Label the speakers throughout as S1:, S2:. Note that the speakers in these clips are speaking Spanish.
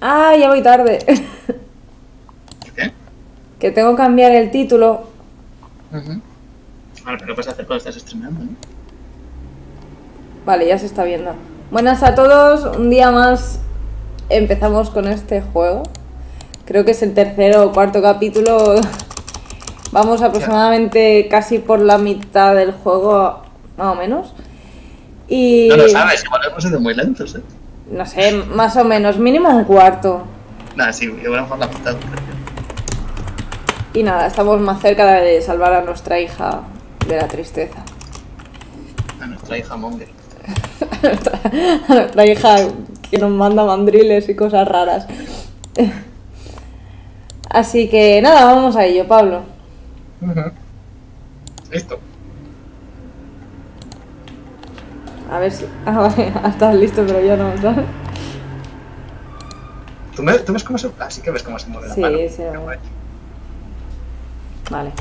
S1: Ah, ya voy tarde.
S2: ¿Qué?
S1: que tengo que cambiar el título.
S2: Vale, pero lo puedes hacer cuando estás estrenando, ¿no?
S1: Vale, ya se está viendo. Buenas a todos, un día más empezamos con este juego. Creo que es el tercero o cuarto capítulo. Vamos aproximadamente casi por la mitad del juego, más o menos. Y
S2: No lo sabes, igual hemos sido muy lentos, ¿eh?
S1: No sé, más o menos, mínimo un cuarto.
S2: Nada, sí, igual hemos la mitad.
S1: Y nada, estamos más cerca de salvar a nuestra hija de la tristeza.
S2: A nuestra hija Monger.
S1: a nuestra hija que nos manda mandriles y cosas raras. Así que nada, vamos a ello, Pablo.
S2: Listo.
S1: A ver si. Ah, vale, estás listo, pero yo no, ¿sabes?
S2: ¿Tú, me- ¿Tú ves cómo se... Ah, sí que ves cómo se mueve
S1: Sí,
S2: la mano.
S1: sí,
S2: guay.
S1: Vale.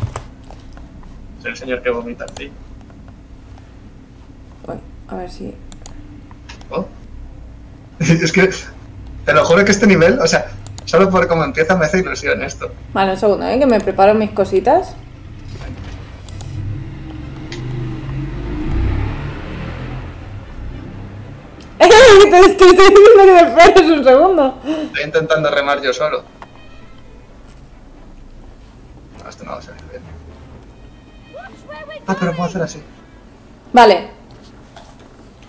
S2: Es el señor que vomita, sí.
S1: Uy, a ver si.
S2: Oh. es que... Te lo juro que este nivel, o sea, solo por cómo empieza me hace ilusión esto.
S1: Vale, un segundo, ¿eh? Que me preparo mis cositas. Te estoy diciendo que esperes un segundo.
S2: Estoy intentando remar yo solo. No, esto no va a salir bien. Ah, pero puedo hacer así.
S1: Vale,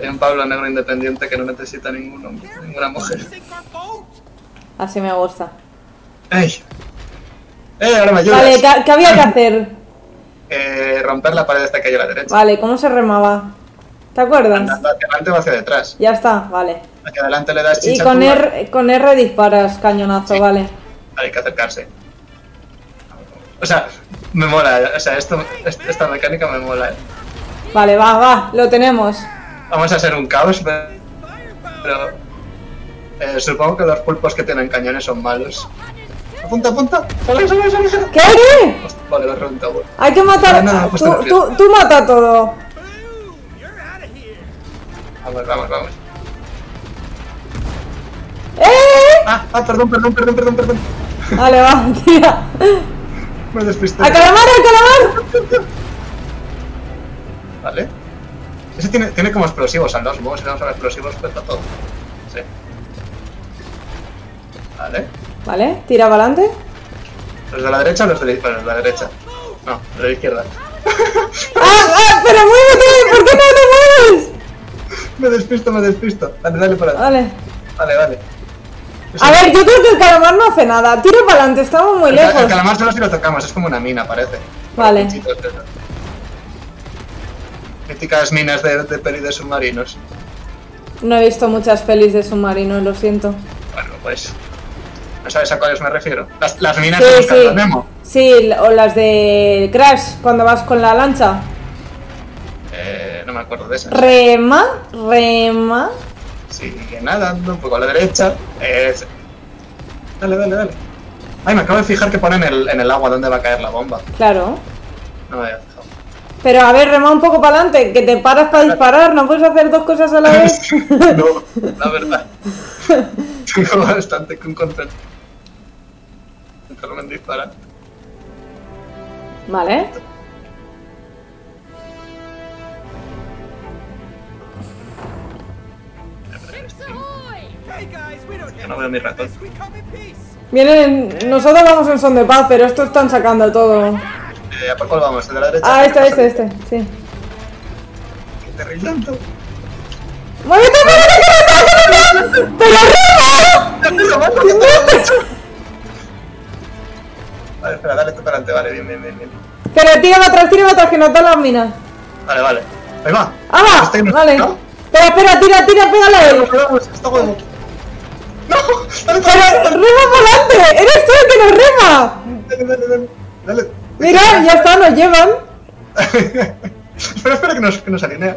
S2: Hay un Pablo negro independiente que no necesita ningún hombre, ninguna mujer.
S1: así me gusta.
S2: ¡Ey! ¡Eh, ahora me ayudas!
S1: Vale, ¿qué, había que hacer?
S2: Eh, romper la pared esta que hay a la derecha.
S1: Vale, ¿cómo se remaba? ¿Te acuerdas?
S2: Andando hacia adelante o hacia detrás.
S1: Ya está, vale.
S2: Hacia adelante le das
S1: Y
S2: chicha.
S1: con
S2: tú,
S1: R, con R disparas, cañonazo,
S2: Sí.
S1: vale.
S2: Hay que acercarse. O sea, me mola. O sea, esto, est- esta mecánica me mola. eh.
S1: Vale, va, va, lo tenemos.
S2: Vamos a hacer un caos, pero... eh, supongo que los pulpos que tienen cañones son malos. Apunta, apunta. Sale, sale, sale, sale.
S1: ¿Qué?
S2: Vale, lo he reventado.
S1: Hay que matar.
S2: No, no, no, pues
S1: tú, tú mata todo.
S2: Vamos, vamos, vamos.
S1: ¡Eh!
S2: Ah, ah, perdón, perdón, perdón, perdón, perdón.
S1: Vale, va, tira.
S2: Me despisté.
S1: ¡A calamar, a calamar!
S2: Vale. Ese tiene, tiene como explosivos al lado. Supongo que si le damos a los explosivos, todo. Sí. Vale.
S1: Vale, tira para adelante.
S2: ¿Los de la derecha o los de la izquierda? Los de la derecha. No, de la izquierda.
S1: ¡Ah, ah! ¡Pero muévete! ¿Por qué no te mueves?
S2: Me despisto, me despisto. Dale, dale para adelante.
S1: Vale.
S2: Vale, vale.
S1: A ver, yo creo que el calamar no hace nada. Tira para adelante, estamos muy
S2: El, ca- el
S1: lejos.
S2: calamar solo si lo tocamos, es como una mina, parece.
S1: Vale.
S2: Pinchitos. Míticas minas de, de peli de submarinos.
S1: No he visto muchas pelis de submarinos, lo siento.
S2: Bueno, pues. ¿No sabes a cuáles me refiero? Las, las minas
S1: Sí,
S2: de
S1: sí.
S2: Nemo.
S1: Sí, o las de Crash, cuando vas con la lancha.
S2: Eh, no me acuerdo de esas.
S1: Rema, rema.
S2: Sigue nadando un poco a la derecha. Es... Dale, dale, dale. Ay, me acabo de fijar que pone en el, en el agua dónde va a caer la bomba.
S1: Claro.
S2: No me había fijado.
S1: Pero a ver, rema un poco para adelante, que te paras para disparar, no puedes hacer dos cosas a la vez.
S2: no, la verdad. Tengo bastante que encontrar. Entrarme en disparar.
S1: Vale.
S2: Yo no veo mi ratón.
S1: Vienen, nosotros vamos en son de paz, pero estos están sacando todo.
S2: Eh, ¿A por cuál vamos? ¿El de la derecha?
S1: Ah, este, este, este, sí.
S2: Qué terriblando.
S1: ¡Muévete, muévete, que está, que no está! ¡Pero rema!
S2: Vale, espera, dale tú para adelante, vale, bien, bien, bien, bien.
S1: Pero tírame atrás, tírame atrás, que no te las minas.
S2: Vale, vale. Ahí va.
S1: ¡Ah, va! Vale.
S2: ¿no?
S1: Espera, espera, tira, tira, pégale.
S2: Vamos, huevo. ¡No! Dale,
S1: Pero
S2: dale,
S1: rema para adelante, eres tú el que nos rema.
S2: dale, dale, dale, dale.
S1: Mira, ya está, nos llevan.
S2: espera, espera, que nos, que nos alinea.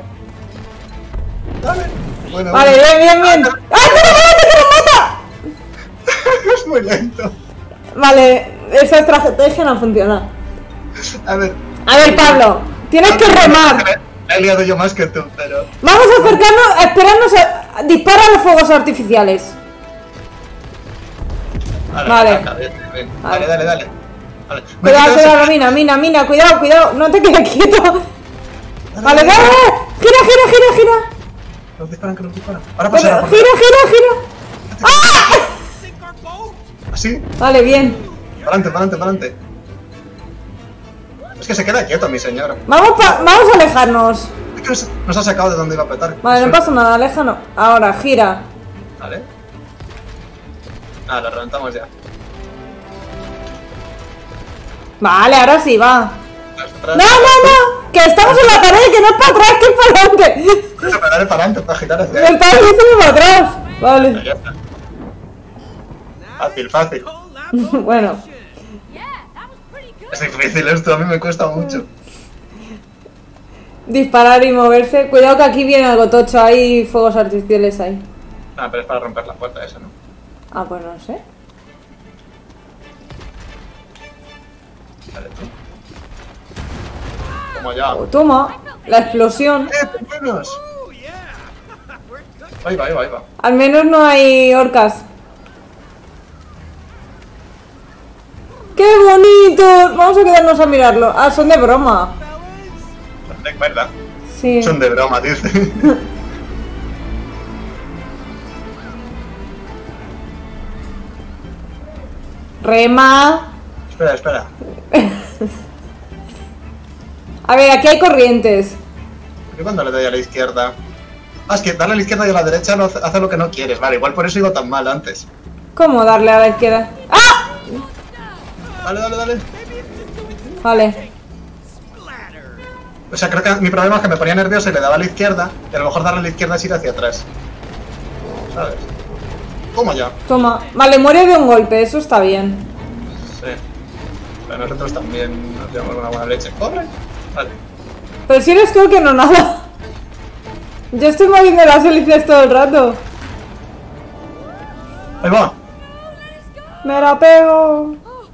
S2: Dale. Bueno,
S1: Vale,
S2: bueno.
S1: bien, bien, bien. ¡Ah, tira para adelante, que nos mata!
S2: es muy lento.
S1: Vale, esa estrategia no funciona.
S2: A ver.
S1: A ver, Pablo, tienes que remar.
S2: Me he liado yo más que tú, pero.
S1: Vamos a acercarnos, a esperarnos a... Dispara los fuegos artificiales.
S2: Dale,
S1: Vale.
S2: bien, bien.
S1: Vale.
S2: Dale, dale, dale. Vale.
S1: Cuidado, cuidado, mina, mina, mina, cuidado, cuidado, no te quedes quieto. Vale, dale, gira, gira, gira, gira.
S2: Nos disparan, que nos disparan. Ahora pasará
S1: gira, gira, gira. ¡Ah!
S2: Así.
S1: Vale, bien.
S2: Para adelante, para adelante, para adelante. Es que se queda quieto, mi señora.
S1: Vamos, pa- vamos a alejarnos.
S2: Es que nos, nos ha sacado de donde iba a petar.
S1: Vale, no pasa nada, aléjanos. Ahora, gira.
S2: Vale. Ah, lo reventamos ya.
S1: Vale, ahora sí, va. No, no, no, que estamos en la pared, que no es para atrás, que es para adelante.
S2: Para dale para adelante, para girar hacia
S1: Me
S2: ahí.
S1: estás diciendo para atrás. Vale.
S2: Ya está. Fácil, fácil.
S1: Bueno.
S2: Es difícil esto, a mí me cuesta mucho.
S1: disparar y moverse. Cuidado que aquí viene algo tocho, hay fuegos artificiales ahí.
S2: Ah, pero es para romper la puerta esa, ¿no?
S1: Ah, pues no sé.
S2: Vale, tú. Como ya.
S1: Oh, toma, la explosión.
S2: ¡Eh, pingüinos! Ahí va, ahí va, ahí va.
S1: Al menos no hay orcas. ¡Qué bonitos! Vamos a quedarnos a mirarlo. Ah, son de broma.
S2: Es verdad.
S1: Sí.
S2: Son de broma, dice.
S1: Rema.
S2: espera, espera.
S1: A ver, aquí hay corrientes.
S2: Yo cuando le doy a la izquierda. Ah, es que darle a la izquierda y a la derecha no hace, hace lo que no quieres. Vale, igual por eso iba tan mal antes.
S1: ¿Cómo darle a la izquierda? ¡Ah!
S2: Dale, dale, dale.
S1: Vale.
S2: O sea, creo que mi problema es que me ponía nervioso y le daba a la izquierda. Y a lo mejor darle a la izquierda es ir hacia atrás. ¿Sabes? ¿Cómo ya?
S1: Toma. Vale, muere de un golpe, eso está bien.
S2: Sí. Pero nosotros también nos llevamos una buena leche. ¡Corre! Vale.
S1: Pero si eres tú que no nada. Yo estoy moviendo las hélices todo el rato.
S2: Ahí va.
S1: Me la pego.
S3: Oh.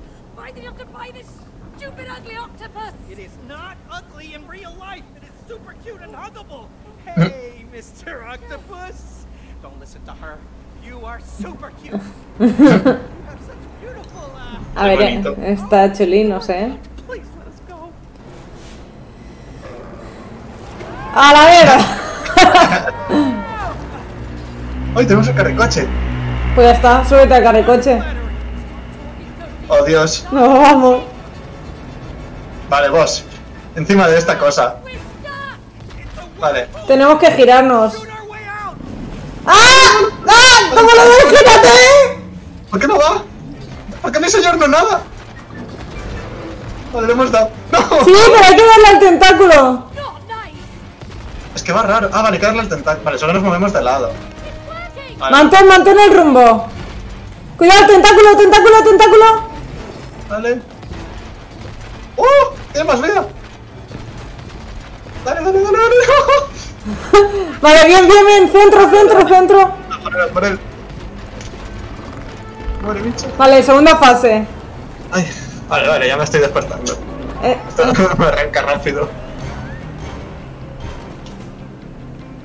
S4: Hey, Mr. Octopus. Don't listen to her.
S1: A ver, eh, está chulín, no sé. ¡A la vera!
S2: ¡Hoy tenemos un carricoche!
S1: Pues ya está, súbete al carricoche.
S2: ¡Oh, Dios!
S1: No, vamos.
S2: Vale, vos. Encima de esta cosa. Vale.
S1: Tenemos que girarnos.
S4: Shoot our way out.
S1: ¡Ah! ¡Ah! ¡Toma gírate!
S2: ¿Por qué no va? ¿Por qué mi señor no nada? Vale, le hemos dado. ¡No!
S1: Sí, pero hay que darle al tentáculo.
S2: Es que va raro. Ah, vale, hay que darle al tentáculo. Vale, solo nos movemos de lado. Vale,
S1: Mantén, mantén el rumbo. Cuidado, tentáculo, tentáculo, tentáculo.
S2: vale. ¡Oh! ¡Tiene más vida! Dale, dale, dale, dale.
S1: Vale, bien, bien, bien. Centro, centro, centro.
S2: Por él, por él. Muere, bicho.
S1: Vale, segunda fase.
S2: Ay, vale, vale, ya me estoy despertando.
S1: Eh,
S2: Esto me arranca rápido.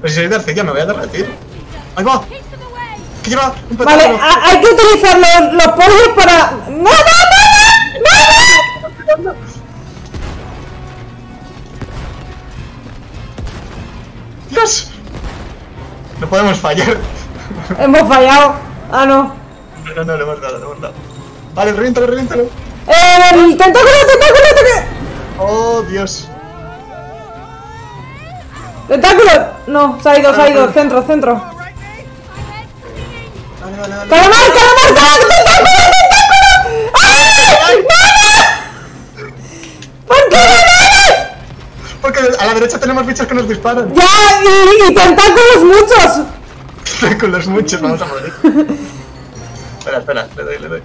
S2: Pero si soy arcilla, me voy a derretir. ¡Ahí va! ¡Que lleva un
S1: vale, hay que utilizar los, los para... ¡No, no, no, no! ¡No, no!
S2: Podemos fallar.
S1: Hemos fallado. Ah, no.
S2: No, no, no, le hemos dado, le hemos dado. Vale, reviéntalo, reviéntalo.
S1: Eh, el tentáculo, tentáculo, tentáculo.
S2: ¡Oh, Dios!
S1: Tentáculo. No, se ha ido, se ha ido. Centro, centro.
S2: Vale, vale, vale.
S1: ¡Calamar, calamar, calamar! ¡Tentáculo, tentáculo! ¡Ay!
S2: Porque a la derecha tenemos bichos que nos disparan.
S1: Ya, y, y tentáculos muchos.
S2: Con los muchos vamos a morir. espera, espera, le doy, le doy.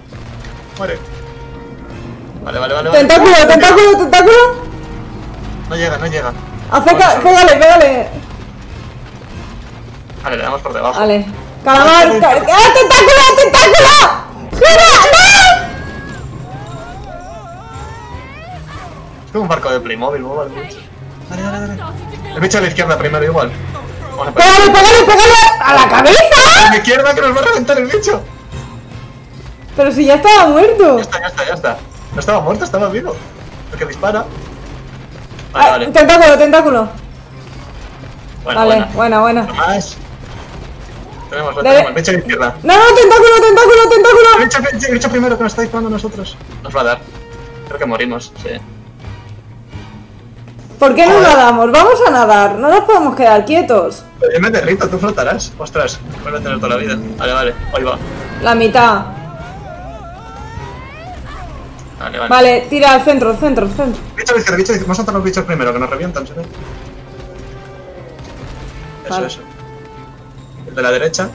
S2: Muere. Vale, vale, vale. vale.
S1: Tentáculo, tentáculo, tentáculo.
S2: No llega, no llega.
S1: Acerca, pégale, pégale.
S2: Vale, le damos por debajo.
S1: Vale. Calamar, ca- ¡ah, tentáculo, tentáculo! ¡Gira!
S2: Es como un barco de Playmobil, mueve al bicho. Dale, dale, dale. El bicho a la izquierda primero, igual. Vamos a.
S1: ¡Pégale, pégale, pégale! ¡A la
S2: A
S1: cabeza!
S2: la izquierda que nos va a reventar el bicho.
S1: Pero si ya estaba muerto.
S2: Ya está, ya está, ya está. No estaba muerto, estaba vivo. Porque dispara. Vale,
S1: Ah,
S2: vale.
S1: tentáculo, tentáculo.
S2: Bueno,
S1: vale,
S2: buena.
S1: buena, buena.
S2: Más. Tenemos, lo tenemos. Bicho a la izquierda.
S1: No, no, tentáculo, tentáculo,
S2: El
S1: tentáculo.
S2: el bicho- el bicho primero que nos está disparando a nosotros. Nos va a dar. Creo que morimos, sí.
S1: ¿Por qué no nadamos? Vamos a nadar. No nos podemos quedar quietos.
S2: Yo me derrito, tú flotarás. Ostras, vuelve a tener toda la vida. Vale, vale, ahí va.
S1: La mitad.
S2: Vale, vale.
S1: Vale, tira al centro, al centro, al centro.
S2: Bicho a la izquierda, bicho a la izquierda. Vamos a matar los bichos primero, que nos revientan, ¿se ve? Eso,
S1: Vale.
S2: eso. El de la derecha.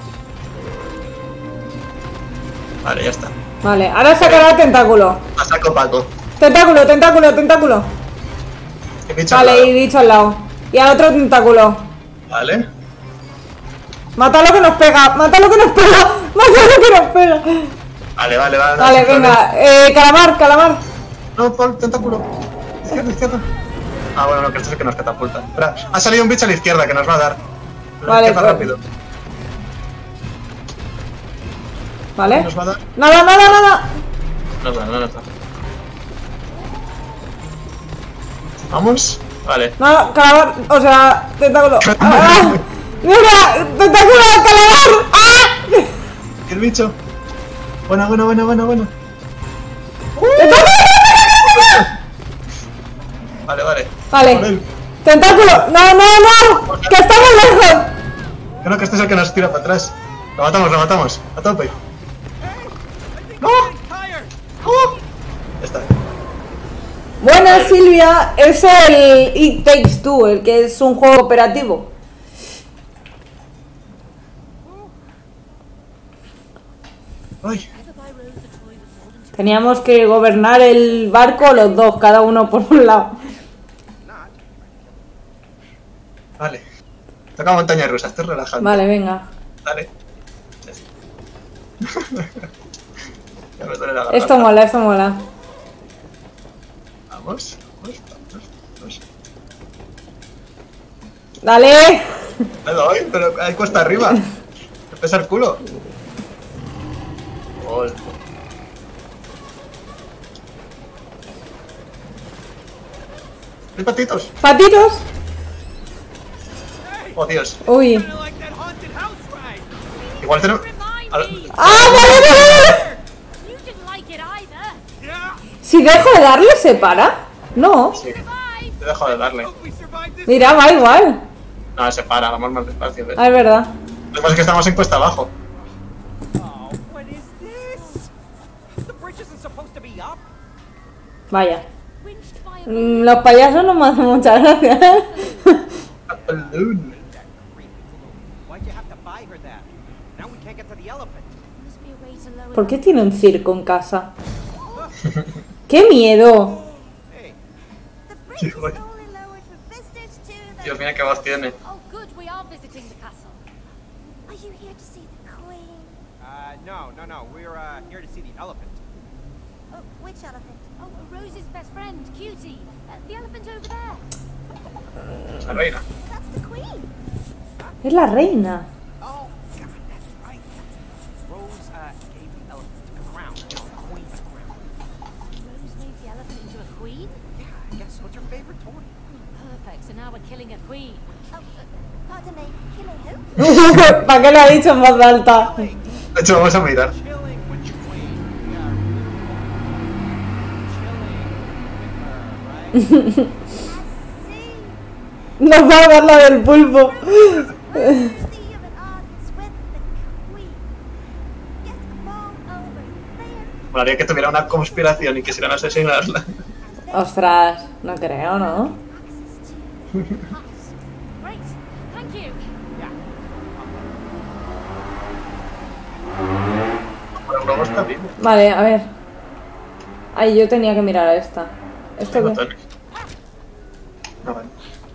S2: Vale, ya está.
S1: Vale, ahora sacará el tentáculo.
S2: A saco Paco.
S1: Tentáculo, tentáculo, tentáculo.
S2: Al
S1: Vale,
S2: lado.
S1: y bicho al lado. Y al otro tentáculo.
S2: Vale.
S1: Mata lo que nos pega, mata lo que nos pega, mata lo que nos pega.
S2: Vale, vale, vale. no,
S1: Vale, venga, eh, calamar, calamar.
S2: No, Paul, tentáculo. Izquierda, izquierda. Ah, bueno, no, que esto es el que nos catapulta. Espera, ha salido un bicho a la izquierda que nos va a dar.
S1: Vale,
S2: izquierda
S1: pues-
S2: rápido.
S1: Vale.
S2: Nos va a dar.
S1: Nada, nada, nada.
S2: Nos da, no nos Vamos. Vale.
S1: Nada, calamar, o sea, tentáculo. ¡Ah! ¡Mira! ¡Tentáculo, calamar! ¡Ah!
S2: El bicho. Buena, buena, buena, buena, buena. Vale, vale.
S1: Vale.
S2: Él.
S1: ¡Tentáculo! ¡No, no, no! ¡Que estamos lejos!
S2: Que no, que este es el que nos tira para atrás. Lo matamos, lo matamos. A tope. ¡No!
S4: Tired.
S2: ¡Oh! Ya está.
S1: Buena Silvia, es el It Takes Two, el que es un juego operativo.
S2: Ay.
S1: Teníamos que gobernar el barco los dos, cada uno por un lado.
S2: Vale. Toca montaña rusa, esto es relajante.
S1: Vale, venga.
S2: Dale.
S1: Esto mola, esto mola.
S2: Vamos, vamos, vamos, vamos.
S1: Dale.
S2: Me doy, pero hay cuesta arriba. Pesa el culo. Gol. ¡Hay patitos!
S1: Patitos.
S2: ¡Oh, Dios!
S1: Uy.
S2: Igual tenemos...
S1: ¡Ah, vale, vale, vale!
S3: You didn't like it either.
S4: Yeah.
S1: Si dejo de darle, ¿se para? No.
S2: Sí, te dejo de darle.
S1: Mira, va igual.
S2: No, se para, vamos más despacio. ¿ves?
S1: Ah, es verdad.
S2: Lo que pasa es que estamos en cuesta abajo.
S1: Vaya. Mm, Los payasos no me hacen mucha gracia. ¿Por qué tiene un circo en casa? ¡Qué miedo!
S2: Sí. Dios mío, qué voz tiene.
S3: Oh, good, we are visiting the castle.
S5: Are you here to see the queen?
S4: uh, no, no, no. We're uh, here to see the elephant.
S5: Oh, which elephant?
S3: Oh, Rose's best friend, Cutie. Uh, the elephant over there.
S2: La reina.
S5: That's the queen.
S1: Es la reina.
S4: Oh, God, that's right. Rose uh, gave the elephant a crown. You know, the queen's crown.
S3: Rose made the elephant into a queen?
S4: Yeah, I guess. What's your favorite toy?
S3: Perfect, so now we're killing a queen.
S5: Oh, uh, pardon me, killing who?
S1: ¿Para qué lo ha dicho en voz alta?
S2: De hecho, vamos a mirar.
S1: Nos va a dar la del pulpo.
S2: Molaría que tuviera una conspiración y quisieran asesinarla.
S1: Ostras, no creo, ¿no? Vale, a ver. Ay, yo tenía que mirar a esta. ¿Esto qué?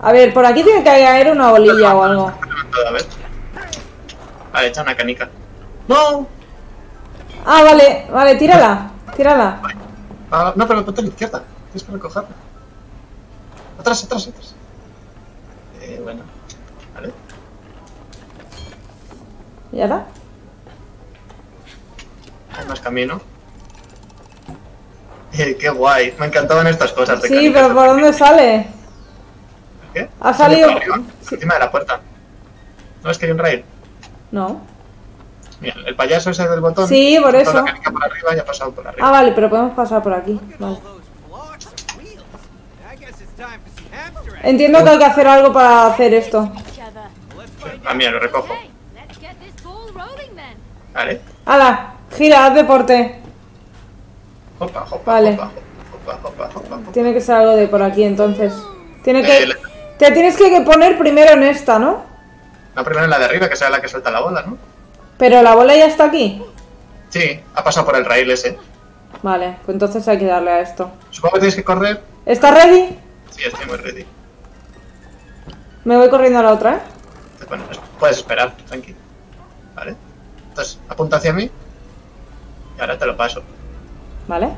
S1: A ver, por aquí tiene que caer una bolilla o algo.
S2: A ver. Vale, echa una canica. ¡No!
S1: Ah, vale, vale, tírala. Tírala.
S2: Ah, no, pero ponte a la izquierda. Tienes que recogerla. Atrás, atrás, atrás. Bueno. Vale.
S1: ¿Y ahora?
S2: Hay más camino. Eh, qué guay. Me encantaban estas cosas de
S1: Sí, pero ¿por dónde sale?
S2: ¿Qué?
S1: ha salido-
S2: Por arriba,
S1: sí.
S2: Encima de la puerta. ¿No es que hay un rail?
S1: No.
S2: Mira, el payaso ese del botón.
S1: Sí, por eso.
S2: La canica por arriba y ha pasado por arriba.
S1: Ah, vale, pero podemos pasar por aquí. Vale. Entiendo que hay que hacer algo para hacer esto.
S2: Ah, mira, lo recojo. Vale.
S1: ¡Hala! Gira, haz deporte.
S2: Hopa, hopa,
S1: Vale.
S2: hopa, hopa, hopa, hopa, hopa.
S1: Tiene que ser algo de por aquí entonces. Tiene
S2: Eh,
S1: que.
S2: la-
S1: Te tienes que poner primero en esta, ¿no?
S2: La primera en la de arriba, que sea la que suelta la bola, ¿no?
S1: Pero la bola ya está aquí.
S2: Sí, ha pasado por el rail ese.
S1: Vale, pues entonces hay que darle a esto.
S2: Supongo que tienes que correr.
S1: ¿Estás ready?
S2: Sí, estoy muy ready.
S1: Me voy corriendo a la otra, ¿eh?
S2: Bueno, es- puedes esperar, tranqui. Vale. Entonces, apunta hacia mí. Y ahora te lo paso.
S1: Vale.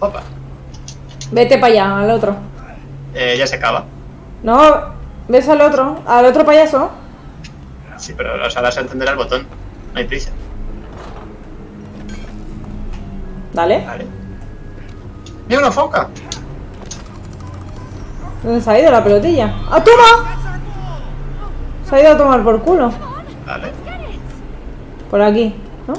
S2: Opa.
S1: Vete para allá, al otro.
S2: Eh, ya se acaba.
S1: No, ves al otro, al otro payaso.
S2: Sí, pero o sea, ahora se encenderá el botón. No hay prisa.
S1: Dale.
S2: Vale. ¡Mira una foca!
S1: ¿Dónde se ha ido la pelotilla? ¡Ah, toma! Se ha ido a tomar por culo.
S2: Vale.
S1: Por aquí, ¿no?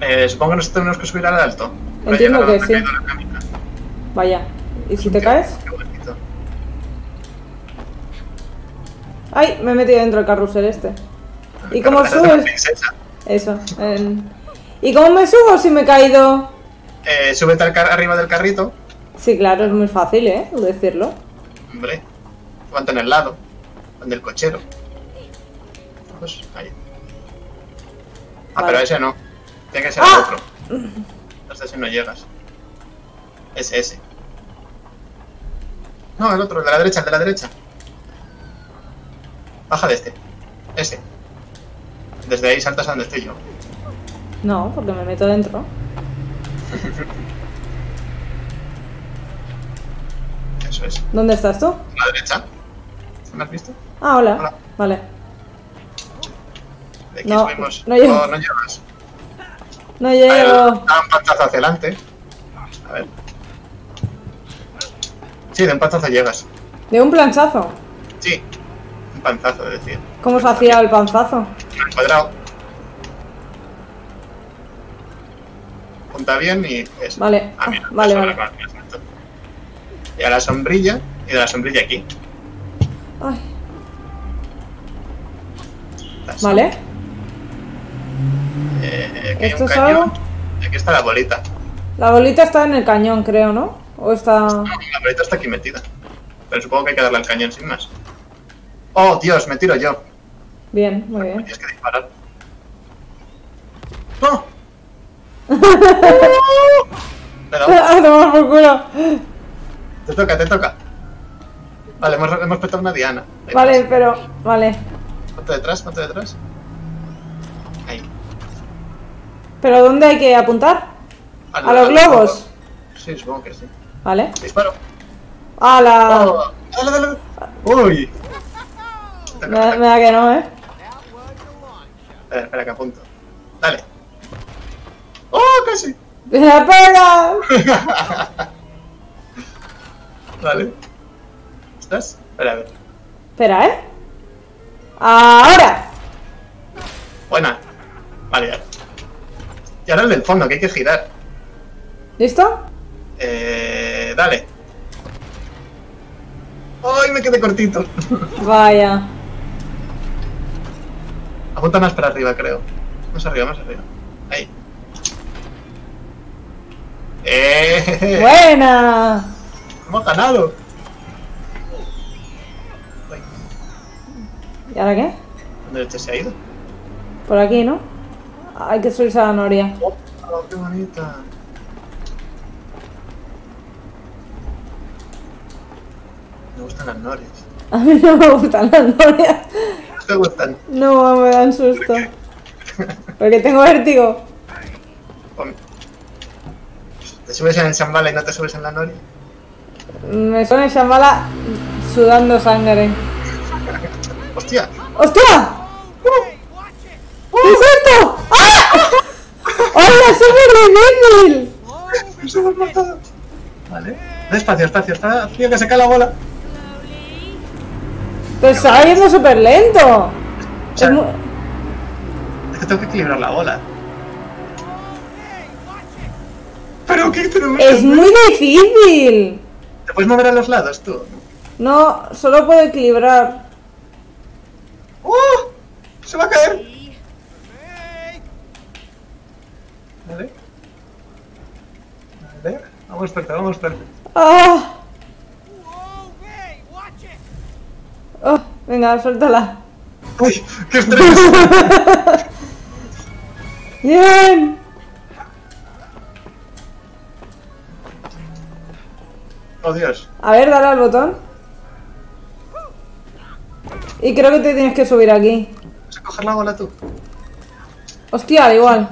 S2: Eh, supongo que nos tenemos que subir al alto.
S1: Entiendo que sí. Vaya. ¿Y si te caes? ¡Ay! Me he metido dentro del carrusel este. ¿Y cómo subes? Eso. ¿Y cómo me subo si me he caído?
S2: Eh, súbete al car- arriba del carrito.
S1: Sí, claro, es muy fácil, ¿eh? Decirlo.
S2: Hombre. Ponte en el lado. Donde el cochero. Pues ahí. Ah,
S1: Vale.
S2: pero ese no. Tiene que ser
S1: ¡Ah!
S2: el otro. Hasta ese no llegas. Ese, ese. No, el otro, el de la derecha, el de la derecha. Baja de este. Ese. Desde ahí saltas a donde estoy yo.
S1: No, porque me meto dentro.
S2: Eso es.
S1: ¿Dónde estás tú?
S2: A la derecha. ¿Me has visto?
S1: Ah, hola.
S2: Hola.
S1: Vale.
S2: De aquí
S1: No,
S2: subimos.
S1: no llego.
S2: No llegas.
S1: No
S2: ver,
S1: llego.
S2: da un pantazo hacia adelante. A ver. Sí, de un pantazo llegas.
S1: De un planchazo.
S2: Sí. Un panzazo, es decir.
S1: ¿Cómo se hacía el panzazo?
S2: Al cuadrado. Punta bien y eso.
S1: Vale.
S2: Ah, mira,
S1: Ah, vale,
S2: eso
S1: vale.
S2: ahora, perfecto. Y a la sombrilla. Y de la sombrilla aquí.
S1: Ay, vale.
S2: Eh, aquí hay
S1: ¿Esto
S2: un
S1: es
S2: cañón.
S1: algo?
S2: Aquí está la bolita.
S1: La bolita está en el cañón, creo, ¿no? O está...
S2: No, la bolita está aquí metida. Pero supongo que hay que darle al cañón sin más. Oh, Dios, me tiro yo.
S1: Bien, muy bien.
S2: tienes que disparar. ¡No!
S1: ¡Ah, tomar por culo!
S2: Te toca, te toca. Vale, hemos, hemos petado una diana. Ahí
S1: Vale, pero... Vale.
S2: Ponte detrás, ponte detrás. Ahí.
S1: ¿Pero dónde hay que apuntar? ¿A los globos?
S2: Sí, supongo que sí.
S1: Vale.
S2: Disparo.
S1: ¡Ah, la...
S2: Oh, dale, dale. Uy.
S1: Me, da-
S2: toca.
S1: me da que no, ¿eh?
S2: Espera, espera que apunto. Dale. ¡Oh, casi!
S1: ¡Me la pega!
S2: Vale. ¿Estás? Espera, a ver.
S1: Espera, ¿eh? ¡Ahora!
S2: Buena. Vale, ya. Y ahora el del fondo, que hay que girar.
S1: ¿Listo?
S2: Eh, dale. ¡Ay, me quedé cortito!
S1: Vaya.
S2: Apunta más para arriba, creo. Más arriba, más arriba. Ahí. ¡Eh!
S1: ¡Buena!
S2: ¡Hemos ganado!
S1: ¿Y ahora qué?
S2: ¿Dónde este se ha ido?
S1: Por aquí, ¿no? Hay que subirse a la noria.
S2: ¡Oh, qué bonita! Me gustan las norias.
S1: A mí no me gustan las norias.
S2: ¿No te gustan?
S1: No, me dan susto. Porque tengo vértigo.
S2: ¿Te subes en el Shambhala y no te subes en la noria?
S1: Me suena Shambhala sudando sangre.
S2: ¡Hostia!
S1: ¡Hostia! ¿Qué es esto? ¡Ah! ¡Hola, súper!
S2: Nos hemos matado. Vale. Despacio, despacio, espacio que se cae la bola.
S1: Pero está yendo súper lento.
S2: O sea,
S1: Es mu-
S2: Es que tengo que equilibrar la bola. Pero qué tremendo.
S1: Es muy difícil.
S2: ¿Te puedes mover a los lados tú?
S1: No, solo puedo equilibrar.
S2: ¡Uh! ¡Se va a caer! Vale. Vale. Vamos fuerte, vamos fuerte.
S1: ¡Ah! Oh, venga, suéltala.
S2: ¡Uy! ¡Qué estrés!
S1: Bien.
S2: ¡Oh, Dios!
S1: A ver, dale al botón. Y creo que te tienes que subir aquí.
S2: ¿Vas a coger la bola tú?
S1: Hostia, al igual.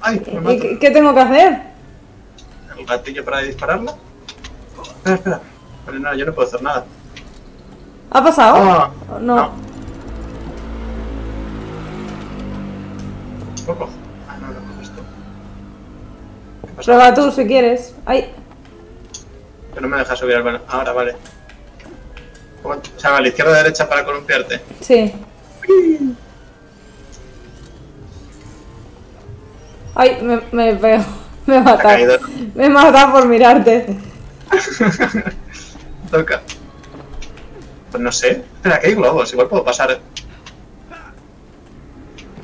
S2: ¡Ay! Me
S1: ¿Y qué, qué tengo que hacer?
S2: ¿El gatillo para dispararla? Espera, espera. Vale, no, yo no puedo hacer nada.
S1: ¿Ha pasado?
S2: Ah,
S1: no.
S2: Lo cojo. Ah, no, lo coges tú.
S1: Prueba tú si quieres. Ay,
S2: Que no me deja subir al balón. Ahora, vale. ¿Cómo- O sea, a la izquierda o derecha para columpiarte.
S1: sí. Ay, me, me pego. Me he
S2: Ha
S1: matado.
S2: caído.
S1: Me he matado por mirarte.
S2: Toca. Pues no sé. Espera, que hay globos. Igual puedo pasar.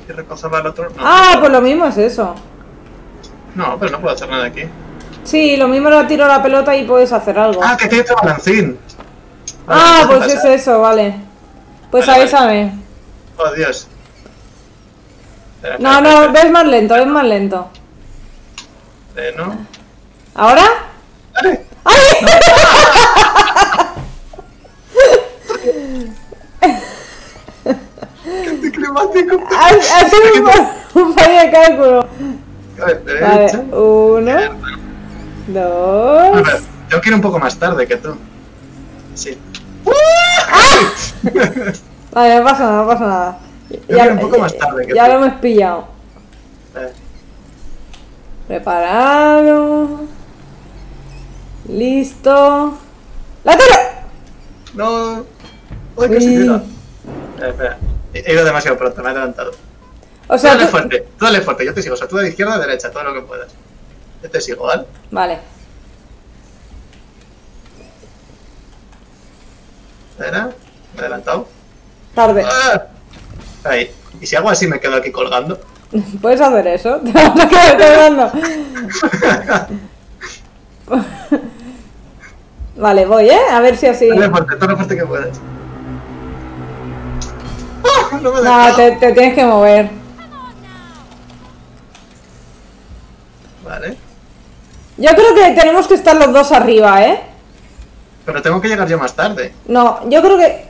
S2: ¿Y recogerla al otro? No,
S1: Ah, pues lo mismo es eso.
S2: no, pero no puedo hacer nada aquí.
S1: Sí, lo mismo lo tiro la pelota y puedes hacer algo.
S2: Ah, que tiene otro balancín. Vale,
S1: Ah,
S2: ¿qué
S1: pues es eso, vale. Pues
S2: Vale, vale.
S1: avísame.
S2: Oh, Dios. Espera,
S1: No,
S2: espera,
S1: no,
S2: espera,
S1: ves más lento, ves más lento.
S2: espera. ¿No?
S1: ¿Ahora?
S2: ¡Vale! ¡Qué anticlimático!
S1: Haz haz un, un fallo de cálculo.
S2: A ver,
S1: Vale, uno,
S2: A
S1: dos.
S2: ver, tengo que ir un poco más tarde que tú. Sí.
S1: Vale, no pasa nada, no pasa nada.
S2: Yo quiero un poco más tarde que
S1: ya
S2: tú.
S1: lo hemos pillado.
S2: Eh,
S1: Preparado. Listo. ¡La!
S2: No. ¡Uy, qué se tira! Espera. He ido demasiado pronto, me he adelantado.
S1: O sea,
S2: dale
S1: tú...
S2: fuerte, dale fuerte, yo te sigo. O sea, tú de izquierda a derecha, todo lo que puedas. Yo te sigo, ¿vale?
S1: Vale.
S2: Espera, adelantado.
S1: Tarde.
S2: ¡Ah! Ahí. Y si hago así me quedo aquí colgando.
S1: ¿Puedes hacer eso? Te vas a quedar colgando. Vale, voy, ¿eh? A ver si así...
S2: Dale fuerte, todo lo fuerte que puedas. ¡Ah! No me
S1: No, te, te tienes que mover.
S2: Vale.
S1: Yo creo que tenemos que estar los dos arriba, ¿eh?
S2: Pero tengo que llegar yo más tarde.
S1: No, yo creo que...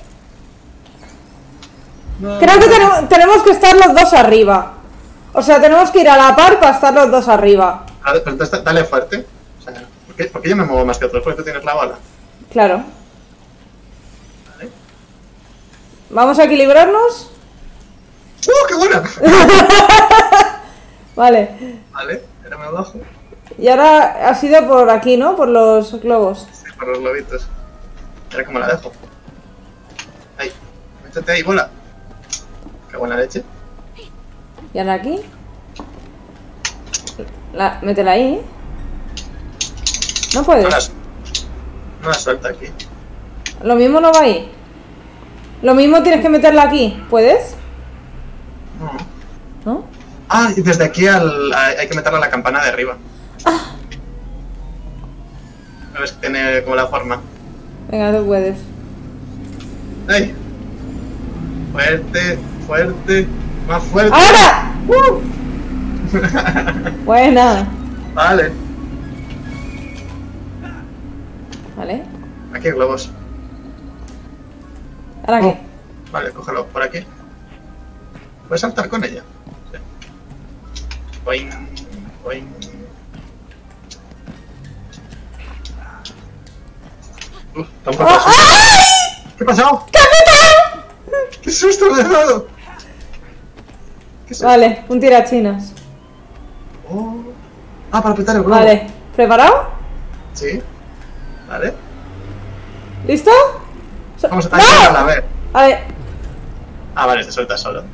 S2: No,
S1: Creo que tenemos, tenemos que estar los dos arriba. O sea, tenemos que ir a la par para estar los dos arriba.
S2: A ver, pero entonces dale fuerte. O sea, ¿por qué, por qué yo me muevo más que otros? Porque tú tienes la bola.
S1: Claro.
S2: Vale.
S1: ¿Vamos a equilibrarnos?
S2: ¡Uh, qué buena!
S1: Vale.
S2: vale, era me abajo.
S1: Y ahora ha sido por aquí, ¿no? Por los globos.
S2: Sí, por los globitos. Mira cómo la dejo. Ahí, métete ahí, bola. Qué buena leche.
S1: ¿Y ahora aquí? La, métela ahí. No
S2: No la,
S1: puedes.
S2: no la suelta aquí.
S1: Lo mismo no va ahí. Lo mismo tienes que meterla aquí. ¿Puedes?
S2: No.
S1: ¿No?
S2: Ah, y desde aquí al, hay que meterla a la campana de arriba. A ver si tiene como la forma.
S1: Venga, tú puedes.
S2: ¡Ay! Fuerte, fuerte, más fuerte.
S1: ¡Ahora! ¡Uh! Buena.
S2: Vale,
S1: Vale.
S2: aquí hay globos.
S1: ¿Ahora
S2: Oh,
S1: qué?
S2: Vale, cógelo por aquí. ¿Puedes saltar con ella? Sí. Boing, boing. Tampoco
S1: ¡Oh.
S2: ¿Qué ha pasado? ¡Qué susto me he dado!
S1: Vale, un tirachinas.
S2: Oh, Ah, para petar el globo.
S1: Vale, ¿preparado?
S2: Sí. Vale.
S1: ¿Listo?
S2: Vamos a
S1: ¡No!
S2: atacar a ver.
S1: Vale,
S2: Ah, vale, se suelta solo.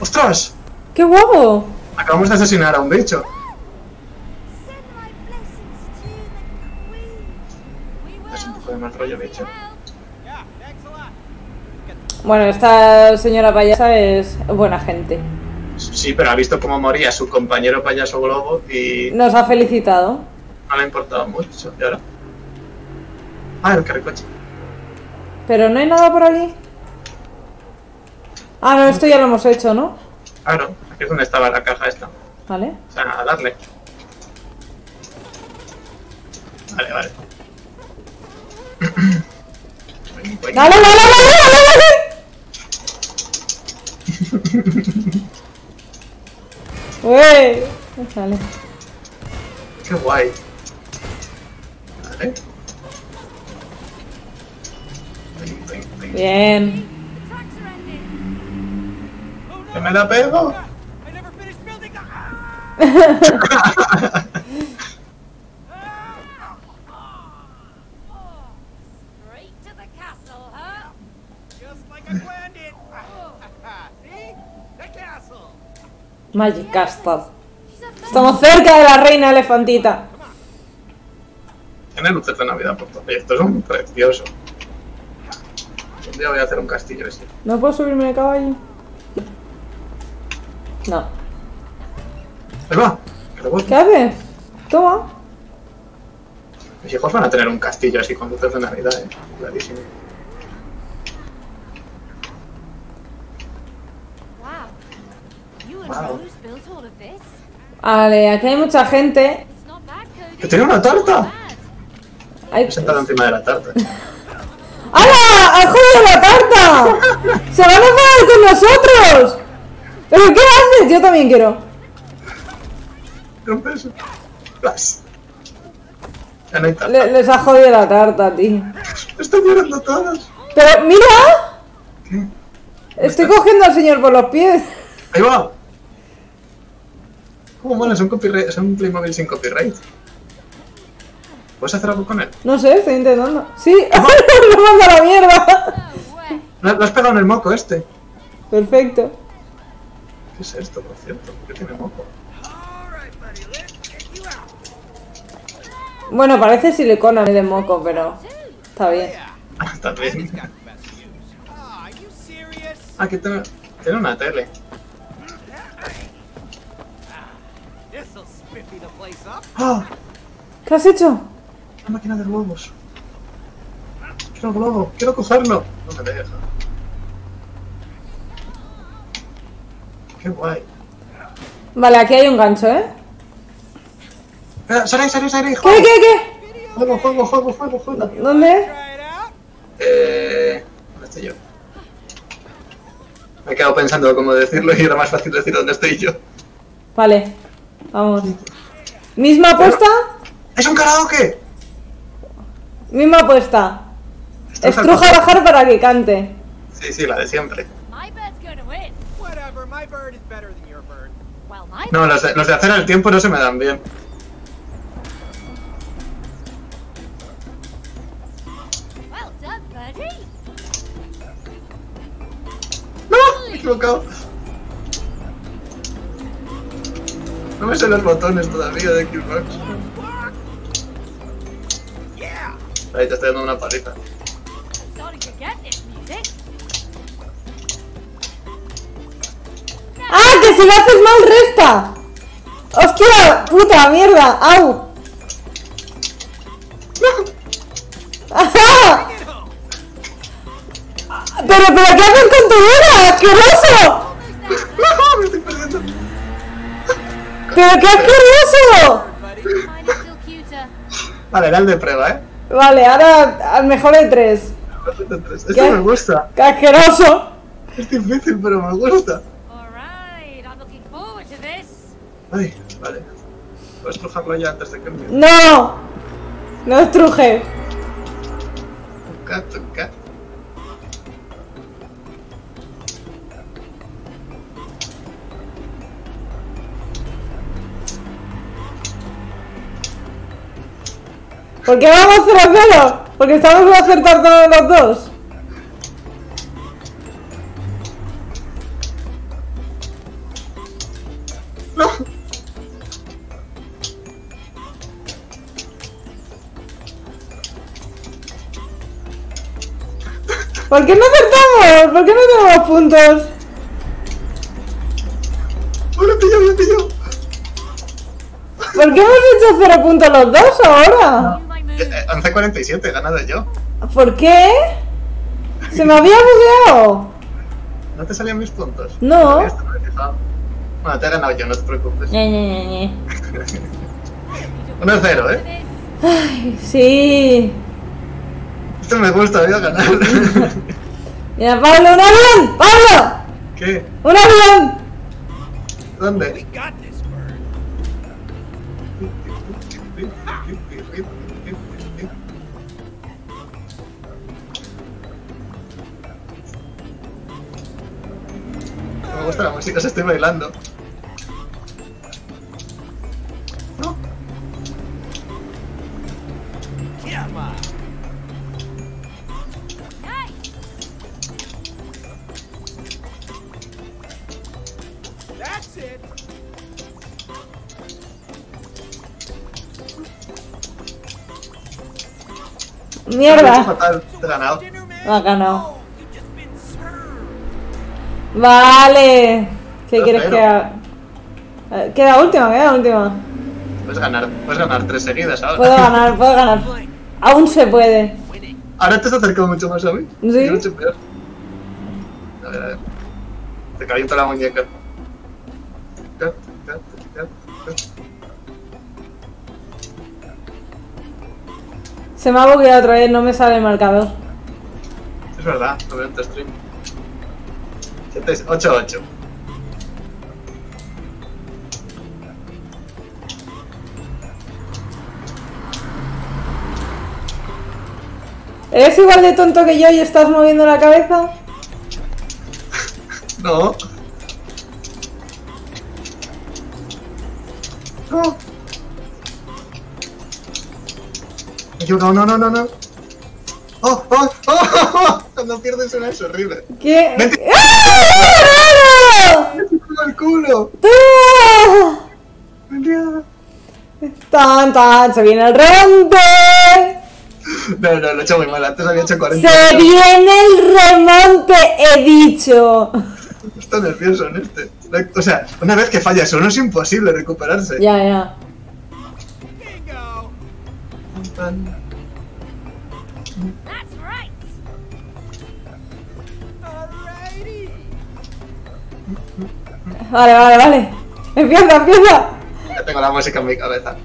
S2: ¡Ostras!
S1: qué guapo.
S2: Acabamos de asesinar a un bicho. Es un poco de mal rollo, bicho.
S4: Yeah, thanks a lot.
S1: Bueno, esta señora payasa es buena gente.
S2: Sí, pero ha visto cómo moría su compañero payaso globo y
S1: Nos ha felicitado.
S2: no le ha importado mucho. ¿Y ahora? Ah, el carricoche.
S1: Pero no hay nada por aquí. Ah, no, esto ya lo hemos hecho, ¿no?
S2: Claro, aquí es donde estaba la caja esta.
S1: Vale.
S2: O sea, a darle. Vale, vale. Boing, boing.
S1: ¡Dale, dale, dale, dale, dale! ¡Uy! Vale.
S2: Qué guay. Vale. Boing, boing, boing.
S1: Bien.
S3: Tracks are ending.
S2: ¡Que me la pego!
S4: I never finished building the. Ah!
S3: Straight to the castle, huh?
S4: Just like I planned it. See? The castle.
S1: Magic
S3: fairy.
S1: Estamos cerca de la reina elefantita.
S2: Tiene luces de Navidad por todo. Esto es un precioso. Un día voy a hacer un castillo así.
S1: ¿No puedo subirme de caballo? No.
S2: Va.
S1: ¿Qué haces? Toma.
S2: Mis hijos van a tener un castillo así con luces de Navidad, eh. Clarísimo.
S3: Wow. You and
S2: Wow.
S3: Rose built all of this?
S1: Vale, aquí hay mucha gente.
S2: ¡Que tiene una tarta!
S1: Hay...
S2: Sentado encima de la tarta.
S1: ¡Hala! ¡Has jodido la tarta! ¡Se van a enfadar con nosotros! ¿Pero qué haces? Yo también quiero.
S2: Rompe eso. Plas. Ya no hay tarta.
S1: Le- les ha jodido la tarta, tío.
S2: Están llorando todos.
S1: Pero mira,
S2: ¿Qué?
S1: estoy cogiendo al señor por los pies.
S2: Ahí va. ¿Cómo mola? Son, copyright, son un Playmobil sin copyright. ¿Puedes hacer algo con él?
S1: No sé, estoy intentando. Sí, lo manda a la mierda.
S2: ¿Lo lo has pegado en el moco este?
S1: Perfecto.
S2: ¿Qué es esto, por cierto? ¿Por qué tiene moco?
S1: Bueno, parece silicona de moco, pero está bien.
S2: Está bien.
S4: Ah?
S2: Aquí tiene, tiene una tele. ¡Ah!
S1: ¿Qué has hecho?
S2: Una máquina de globos. Quiero el globo, quiero cogerlo. No me deja. Qué guay.
S1: Vale, aquí hay un gancho, ¿eh?
S2: Espera, Sarai, Sarai, Sarai,
S1: ¿Qué, qué, qué?
S2: Juego, juego, juego, juego, juego.
S1: ¿Dónde?
S2: Eh. ¿Dónde estoy yo? Me he quedado pensando cómo decirlo y era más fácil decir dónde estoy yo.
S1: Vale, vamos. ¿Misma apuesta?
S2: ¡Es un karaoke!
S1: Misma apuesta.
S2: Estruja
S1: bajar para que cante.
S2: Sí, sí, la de siempre. No, los de, los de hacer el tiempo no se me dan bien. ¡No! Me he equivocado. No me sé los botones todavía de Xbox. Ahí te estoy dando una paliza.
S1: ¡Ah! ¡Que si lo haces mal resta! ¡Hostia! ¡Puta mierda! ¡Au! ¡Ajá! ¿Pero, pero qué haces con tu vida? ¡Asqueroso! ¡Pero qué asqueroso!
S2: Vale, era el de prueba, ¿eh?
S1: Vale, ahora al mejor de tres. ¿Qué?
S2: me gusta.
S1: ¡Qué asqueroso!
S2: Es difícil, pero me gusta. Ay, vale. Puedes estrujarlo ya antes de que.
S1: ¡No! No estruje.
S2: Toca, toca.
S1: ¿Por qué vamos 0-0? Porque estamos a acertar todos los dos.
S2: No.
S1: ¿Por qué no acertamos? ¿Por qué no tenemos puntos?
S2: ¡Oh, lo pillo, lo pillo!
S1: ¿Por qué hemos hecho 0 puntos los dos ahora?
S2: 11.47, he ganado yo.
S1: ¿Por qué? Se me había bugueado.
S2: ¿No te salían mis puntos?
S1: No.
S2: Bueno, te he ganado yo, no te preocupes.
S1: Ñe, Ñe, Ñe.
S2: 1-0, ¿eh?
S1: Ay, Sí.
S2: Esto me gusta, voy a ganar.
S1: Mira, Pablo, un avión. Pablo,
S2: ¿Qué?
S1: un avión.
S2: ¿Dónde? Me gusta la música, se estoy bailando. No,
S4: it.
S2: lo he
S1: Mierda.
S2: fatal, te he ganado.
S1: Ha ganado. Vale. ¿Qué quieres que haga? Eh, Queda última, queda última.
S2: Puedes ganar, puedes ganar tres seguidas ahora.
S1: Puedo ganar, puedo ganar. Aún se puede.
S2: Ahora te has acercado mucho más a mí.
S1: ¿Sí?
S2: Peor. A ver, a ver. Te caliento la muñeca.
S1: Se me ha bugueado otra vez, no me sale el marcador.
S2: Es verdad, lo veo en tu stream. 8-8.
S1: ¿Eres igual de tonto que yo y estás moviendo la cabeza?
S2: No. No. He equivocado, no, no, no, no. Oh, oh, oh, oh, Cuando pierdes una es horrible.
S1: ¿Qué? ¡Ah!
S2: ¡Me he tocado el culo!
S1: Tan tan, se viene el remonte.
S2: No, no, lo he hecho muy mal. Antes había hecho 40.
S1: Se viene el remonte, he dicho.
S2: Estoy nervioso en este. O sea, una vez que fallas uno es imposible recuperarse.
S1: Ya, ya.
S4: Bingo.
S3: That's
S1: Vale, vale, vale. Empieza, empieza.
S2: Ya tengo la música en mi cabeza.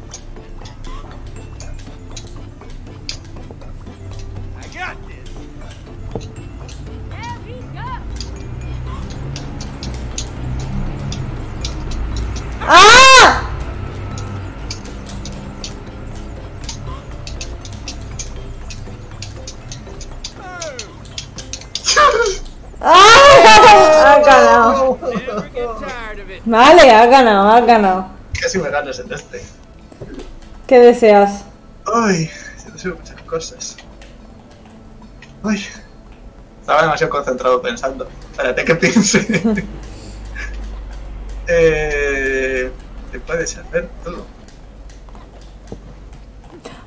S1: Vale, ha ganado, ha ganado.
S2: Casi me ganas en este.
S1: ¿Qué deseas?
S2: Ay, se suben muchas cosas. Ay. Estaba demasiado concentrado pensando. Espérate que piense. eh. ¿Qué puedes hacer tú?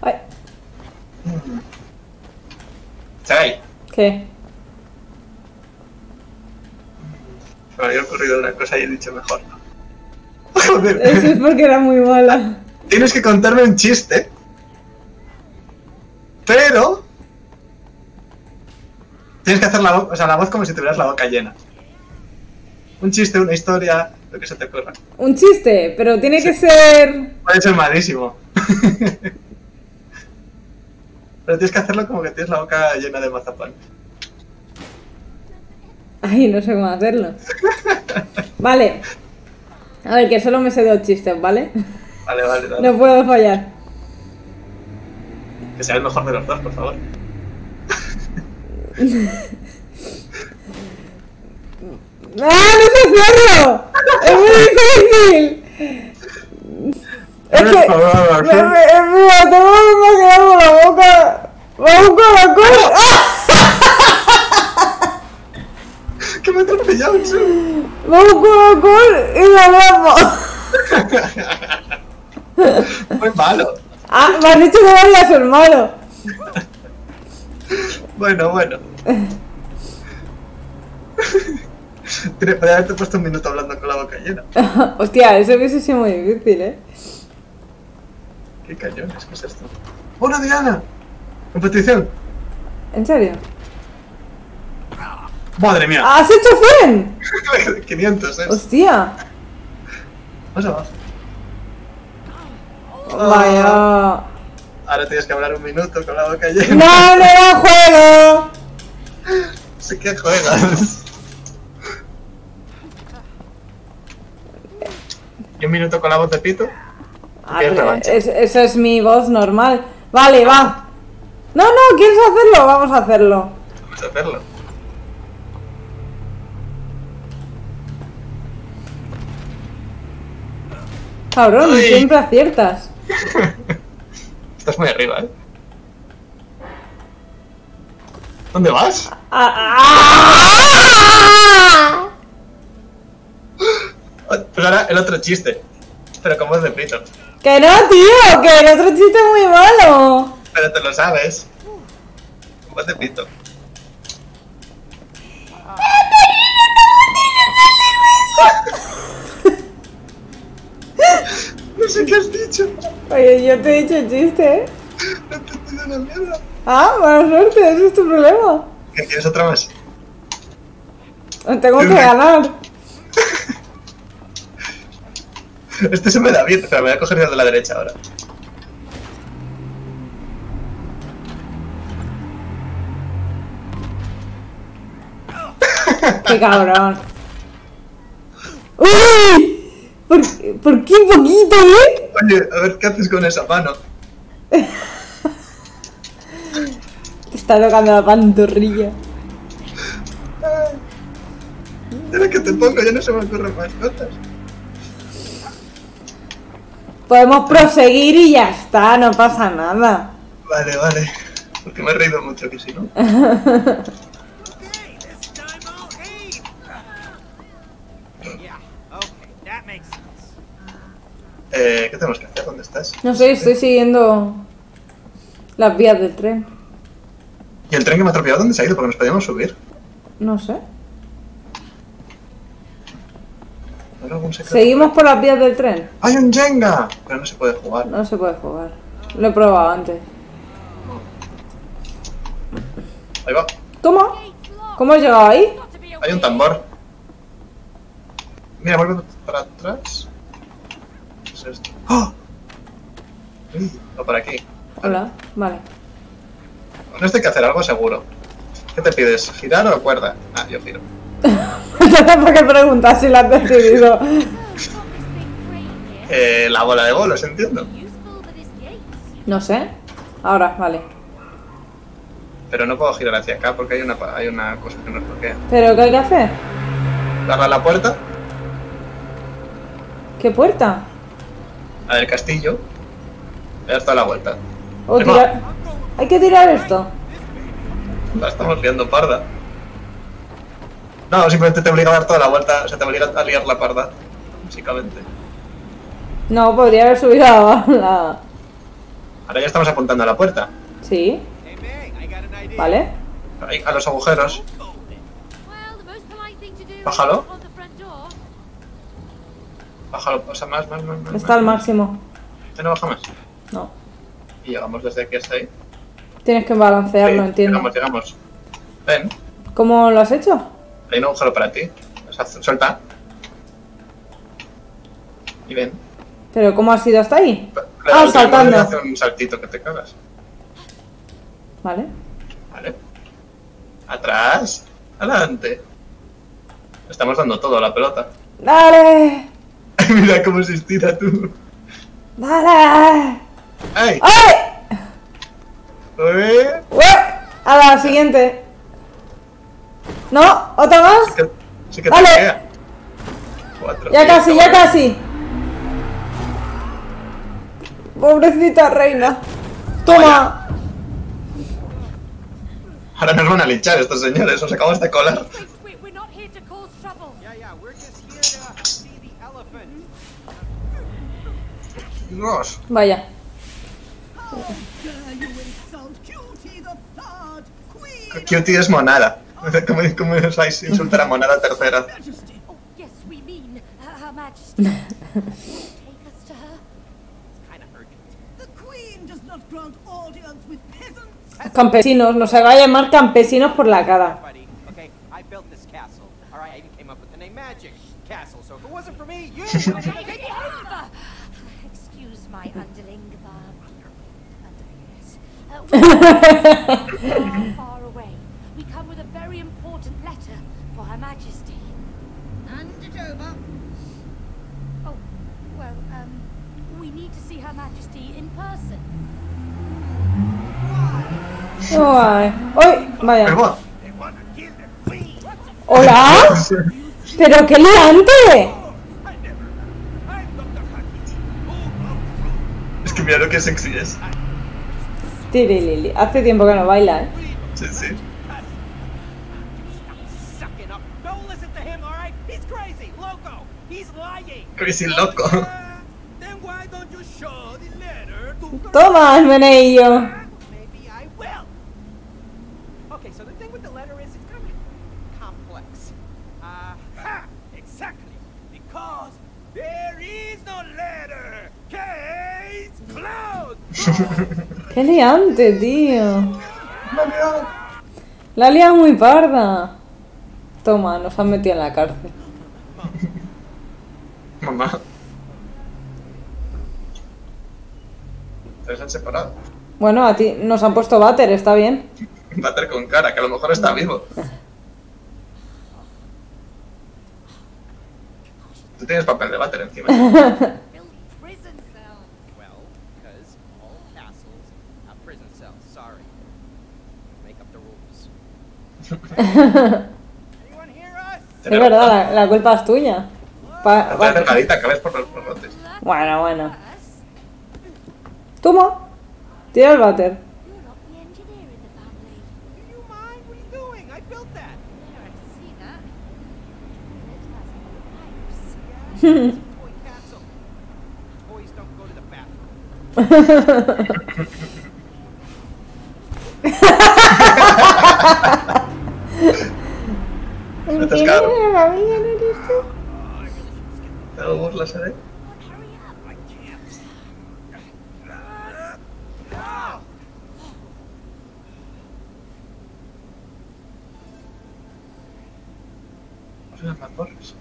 S1: Ay,
S2: Chai,
S1: ¿Qué?
S2: se me había ocurrido una cosa y he dicho mejor. Joder.
S1: Eso es porque era muy mala.
S2: Tienes que contarme un chiste. Pero. Tienes que hacer la, o sea, la voz como si tuvieras la boca llena. Un chiste, una historia, lo que se te ocurra.
S1: Un chiste, pero tiene que ser.
S2: Puede ser malísimo. Pero tienes que hacerlo como que tienes la boca llena de mazapán.
S1: Ay, no sé cómo hacerlo. Vale. A ver, que solo me sé dos chistes, ¿vale?
S2: Vale, vale, vale.
S1: No puedo fallar.
S2: Que sea el mejor de los dos, por favor.
S1: ¡Ah, no hacerlo! ¡Es muy difícil! Es que.
S2: Favor,
S1: Me, me, que imaginarme la a buscar. Va a buscar la cosa. ¡Ah!
S2: Que me he atropellado en serio.
S1: Va a buscar la cosa y la atrapa.
S2: Muy malo.
S1: Ah, me has dicho que vaya a ser malo.
S2: Bueno, bueno. Podría haberte puesto un minuto hablando con la boca llena.
S1: Hostia, eso hubiese sido muy difícil, ¿eh?
S2: ¿Qué cañones? ¿Qué es esto? ¡Una Diana! ¡Competición!
S1: ¿En serio?
S2: ¡Madre mía!
S1: ¡Has hecho 100!
S2: 500, ¿eh?
S1: ¡Hostia!
S2: Más abajo.
S1: Vaya.
S2: Ahora tienes que hablar un minuto con la boca llena.
S1: ¡No, no juego!
S2: Sí que juegas. ¿Y un minuto con la voz de pito?
S1: Ah, es- esa es mi voz normal. Vale, va. No, no, ¿quieres hacerlo? Vamos a hacerlo.
S2: Vamos a hacerlo.
S1: Cabrón,
S2: Ay.
S1: siempre aciertas.
S2: Estás muy arriba, ¿eh? ¿Dónde vas?
S1: ¡Ah! ¡Ah!
S2: Ah, Pues ahora el otro chiste. Pero con voz de pito.
S1: ¡Que no, tío! ¡Que el otro chiste es muy malo!
S2: Pero te lo sabes. Con voz de pito. Has dicho.
S1: Oye, yo te he dicho el chiste, ¿eh?
S2: No te entiendo una mierda.
S1: Ah, mala suerte, ese es tu problema.
S2: ¿Qué quieres otra más?
S1: Tengo que ganar.
S2: Este se me da bien, pero me voy a coger el de la derecha ahora.
S1: ¡Qué cabrón! ¡Uy! ¿Por, ¿Por qué poquito, eh?
S2: Oye, a ver qué haces con esa mano.
S1: Te está tocando la pantorrilla.
S2: Mira que te pongo, ya no se me ocurren más cosas.
S1: Podemos proseguir y ya está, no pasa nada.
S2: Vale, vale. Porque me he reído mucho, que si no. Eh, ¿qué tenemos que hacer? ¿Dónde estás?
S1: No sé, estoy siguiendo las vías del tren.
S2: ¿Y el tren que me ha atropellado dónde se ha ido? Porque nos podíamos subir.
S1: No sé. Seguimos por las vías del tren.
S2: ¡Hay un Jenga! Pero no se puede jugar.
S1: No se puede jugar. Lo he probado antes.
S2: Ahí va.
S1: ¿Cómo? ¿Cómo has llegado ahí?
S2: Hay un tambor. Mira, vuelve para atrás. ¿Qué es esto? ¡Oh! O para aquí.
S1: Hola, vale.
S2: Con esto hay que hacer algo seguro. ¿Qué te pides? ¿Girar o cuerda? Ah, yo giro.
S1: Entonces, ¿por qué preguntas si la has decidido?
S2: Eh, la bola de bolos, entiendo.
S1: No sé. Ahora, vale.
S2: Pero no puedo girar hacia acá porque hay una, hay una cosa que nos bloquea.
S1: ¿Pero qué hay que hacer?
S2: Darle a la puerta,
S1: ¿Qué puerta?
S2: A del castillo, y dar toda la vuelta.
S1: O
S2: Emma.
S1: tirar... Hay que tirar esto.
S2: La estamos liando parda. No, simplemente te obliga a dar toda la vuelta, o sea, te obliga a liar la parda, básicamente.
S1: No, podría haber subido a la...
S2: Ahora ya estamos apuntando a la puerta,
S1: Sí, vale.
S2: ahí, a los agujeros.
S3: Well,
S2: Bájalo, o sea, más, más, más, más.
S1: Está al
S2: más.
S1: máximo.
S2: Ya no baja más.
S1: No.
S2: Y llegamos desde aquí hasta ahí.
S1: Tienes que balancearlo, entiendo.
S2: Llegamos, llegamos. Ven,
S1: ¿Cómo lo has hecho?
S2: hay un agujero para ti. O sea, suelta. Y ven.
S1: ¿Pero cómo has ido hasta ahí?
S2: Claro,
S1: Ah, saltando.
S2: Hace un saltito que te cagas.
S1: Vale.
S2: Vale. Atrás. Adelante. Estamos dando todo a la pelota.
S1: ¡Dale!
S2: Mira cómo se estira tú.
S1: ¡Dale!
S2: ¡Ay!
S1: ¡Ay!
S2: ¡Ué!
S1: A la siguiente. No, otra más.
S2: Que- Sí que. Cuatro.
S1: Ya casi, ya casi. Pobrecita reina. Toma.
S2: Ahora nos van a linchar estos señores, os acabamos de colar. Dios.
S1: Vaya.
S6: Cutie
S2: es monada. ¿Cómo, cómo osáis insultar a monada tercera?
S1: Campesinos, nos va a llamar campesinos por la cara.
S4: Buddy, okay, I built this castle. All right, I even came up with the name Magic Castle. So if it wasn't for me, you would have
S3: Hey, hey, over! Excuse my underling, um, underlings. Uh, we're far, away. We come with a very important letter for Her Majesty.
S6: Hand it over.
S3: Oh, well, um, we need to see Her Majesty in person.
S1: Uy, vaya. ¿Hola? ¿Pero qué liante?
S2: Es que mira lo que es.
S1: Tirilili. Hace tiempo que no baila, ¿eh?
S2: Sí, sí.
S4: crazy, loco. He's lying.
S2: Crazy loco.
S4: Then why don't you show the letter to
S1: Toma, el meneillo.
S4: Maybe I will. Okay, so the thing with the letter is it's kind of complex. Ha! Exactly. Because there is no letter. Case closed.
S1: Qué liante, tío. La lía muy parda. Toma, nos han metido en la cárcel.
S2: Mamá. Se han separado.
S1: Bueno, a ti nos han puesto váter, está bien.
S2: Bater con cara, que a lo mejor está vivo. Tú tienes papel de bater encima.
S1: Es verdad, la, la culpa es tuya. Pa-
S2: que ves por los
S1: bueno, bueno. Toma. Tira el váter.
S3: See that. It has no pipes.
S4: Yeah, it's a toy castle. Toys don't go to the bathroom.
S2: Me te caro. Te hago burlas, ¿eh?
S4: I can't. Ah!
S2: No las mazmorras.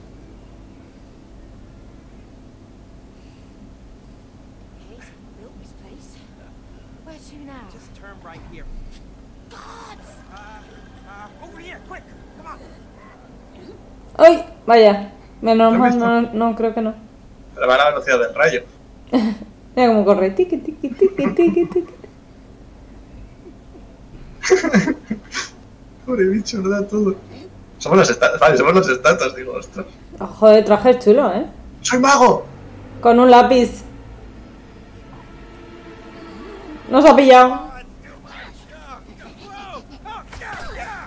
S3: Okay, so we built this place. Where to now?
S4: Just turn right here.
S3: Guards!
S4: Uh, uh, over here, quick! Come on.
S1: ¡Ay! Vaya. Menos
S2: ¿Lo has
S1: mal, no, no, creo que no.
S2: Pero va a la velocidad del rayo.
S1: Mira cómo corre. Tiki, tiki, tiki, tiki, tiki.
S2: Pobre bicho, lo da todo. Somos los vale, somos los estatos, digo, ostras.
S1: Oh, joder, traje chulo, ¿eh?
S2: ¡Soy mago!
S1: Con un lápiz. Nos ha pillado.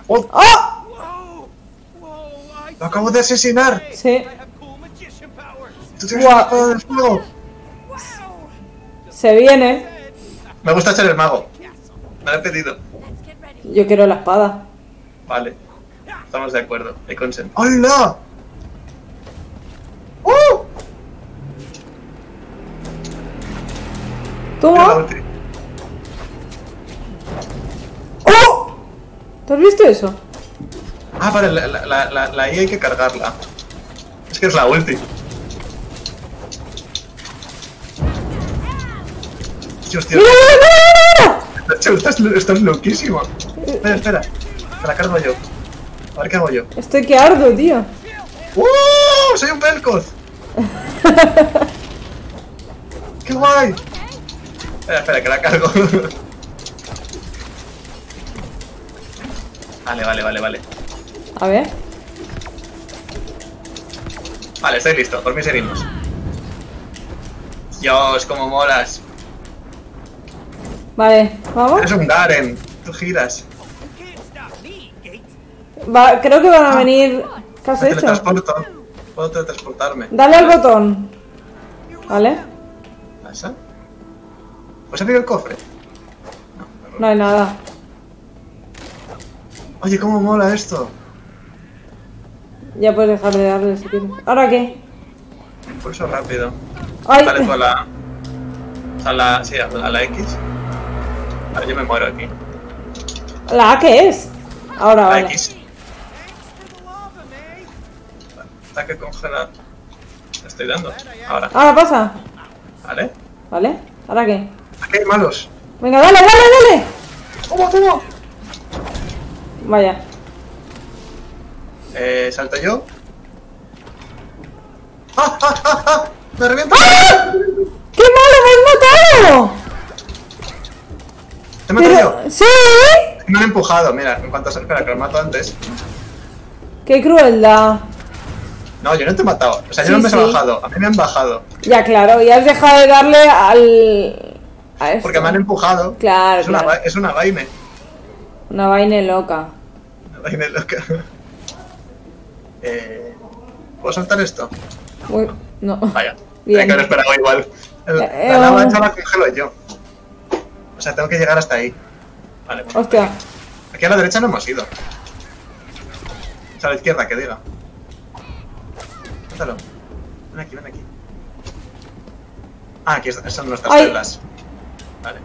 S2: ¡Oh!
S1: ¡Oh!
S2: ¡Lo acabo de asesinar!
S1: Sí.
S2: ¡Tú tienes
S1: Guau.
S2: una espada de fuego!
S4: Wow!
S1: Se viene.
S2: Me gusta ser el mago. Me lo he pedido.
S1: Yo quiero la espada.
S2: Vale. Estamos de acuerdo. Hay consen. ¡Hola! ¡Uh!
S1: Toma. ¡Oh! ¿Te has visto eso?
S2: Ah, vale, la, la, la, la, I hay que cargarla. Es que es la ulti. Sí, hostia.
S1: ¡Mira, mira, mira,
S2: Nacho, Estás, estás loquísimo. Espera, espera. Te la cargo yo. A ver qué hago yo.
S1: Estoy que ardo, tío.
S2: ¡Uh! ¡Soy un Pelcoz! ¡Qué guay! Espera, espera, que la cargo. vale, vale, vale, vale.
S1: A ver.
S2: Vale, estoy listo. Por mí seguimos. Dios, cómo molas.
S1: Vale, vamos.
S2: Eres un Garen. Tú giras.
S1: Va, creo que van a venir. ¿Qué has
S2: Me
S1: hecho?
S2: teletransporto. Puedo teletransportarme.
S1: Dale al botón. ¿Vale?
S2: ¿A esa? ¿Pues abrir el cofre?
S1: No hay nada.
S2: Oye, cómo mola esto.
S1: Ya puedes dejar de darle si quieres. ¿Ahora qué?
S2: Pulso rápido.
S1: ¡Ay!
S2: Dale tú a la. A la. Sí, a la, a la X. Vale, yo me muero aquí.
S1: ¿La A qué es? Ahora,
S2: La. X. Ataque congelar. Le estoy dando. Ahora.
S1: Ahora pasa.
S2: ¿Vale?
S1: ¿Vale? ¿Ahora qué?
S2: Aquí hay malos.
S1: Venga, dale, dale, dale.
S2: ¿Cómo, cómo?
S1: Vaya.
S2: Eh, salto yo. ¡Ah, ah, ah, ah! ¡Me revienta!
S1: ¡Qué malo me has matado!
S2: ¿Te mato yo?
S1: Pero, sí.
S2: Me han empujado, mira, en cuanto... Espera, que lo mato antes.
S1: Qué crueldad.
S2: No, yo no te he matado. O sea, yo no me he bajado. A mí me han bajado.
S1: Ya, claro, y has dejado de darle al. A esto.
S2: Porque me han empujado.
S1: Claro,
S2: Es una,
S1: claro.
S2: va- es una vaina.
S1: Una vaina loca.
S2: Una vaina loca. Eh, ¿Puedo soltar esto?
S1: Uy, no.
S2: Vaya.
S1: Bien.
S2: Tenía que haber esperado igual. El-
S1: Eh,
S2: la lava
S1: eh,
S2: la congelo yo. O sea, tengo que llegar hasta ahí. Vale, bueno.
S1: Hostia.
S2: Aquí a la derecha no hemos ido. O sea, a la izquierda, que diga. Cuéntalo. Ven aquí, ven aquí. Ah, aquí son nuestras
S1: Ay.
S2: celdas. Vale.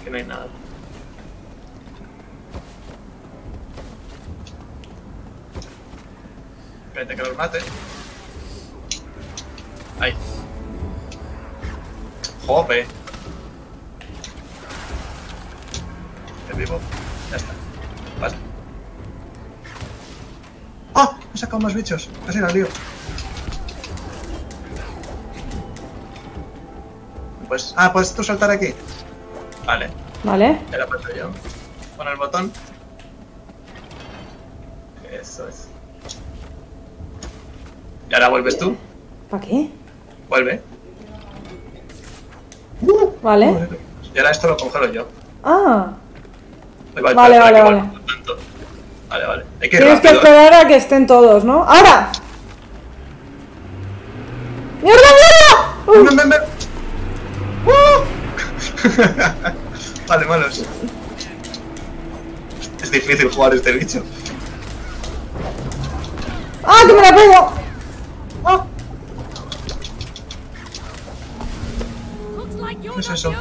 S2: Aquí no hay nada. Espérate que los mate. Ahí. Jope. Es vivo. Ya está. Pasa. ¡Ah! He sacado más bichos. Casi la lío. Pues. Ah, ¿puedes tú saltar aquí? Vale.
S1: Vale.
S2: Ya lo apreto yo. Pon el botón. Eso es. Y ahora vuelves tú.
S1: ¿Para qué?
S2: Vuelve.
S1: Vale.
S2: Y ahora esto lo congelo yo.
S1: Ah. Vale, vale, vale.
S2: tanto. Vale, vale. Hay que
S1: Tienes que.
S2: ¿eh?
S1: esperar a que estén todos, ¿no? ¡Ahora! ¡Mierda, mierda!
S2: Ven, ven, ven. ¡Uh! vale, malos. Es difícil jugar este bicho.
S1: ¡Ah, que me la pego!
S2: ¿Qué es eso?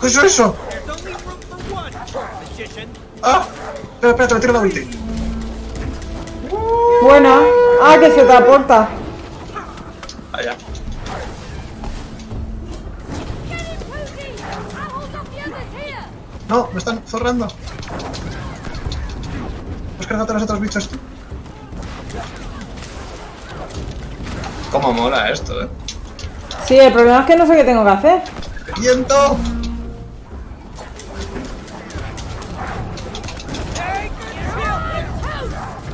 S2: ¿Qué es eso?
S4: There's only room for one, magician.
S2: ¡Ah! Espera, espera, te me tiro la ulti.
S1: Buena. Ah, que se te aporta.
S2: Allá.
S3: Here!
S2: No, me están zorrando. Pues cargate a los otros bichos tú. Cómo mola esto, eh.
S1: Sí, el problema es que no sé qué tengo que hacer.
S2: ¡Viento!